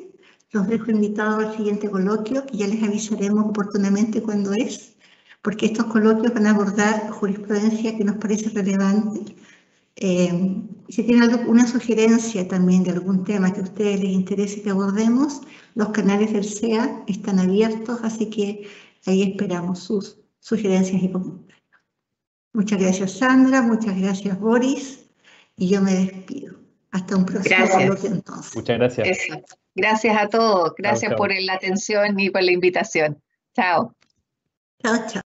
A: los dejo invitados al siguiente coloquio, que ya les avisaremos oportunamente cuando es, porque estos coloquios van a abordar jurisprudencia que nos parece relevante eh, si tienen alguna sugerencia también de algún tema que a ustedes les interese que abordemos, los canales del SEA están abiertos, así que ahí esperamos sus sugerencias y comentarios. Muchas gracias Sandra, muchas gracias Boris, y yo me despido. Hasta un próximo
C: gracias.
B: entonces. Muchas gracias.
C: Gracias a todos, gracias por la atención y por la invitación. Chao.
A: Chao, chao.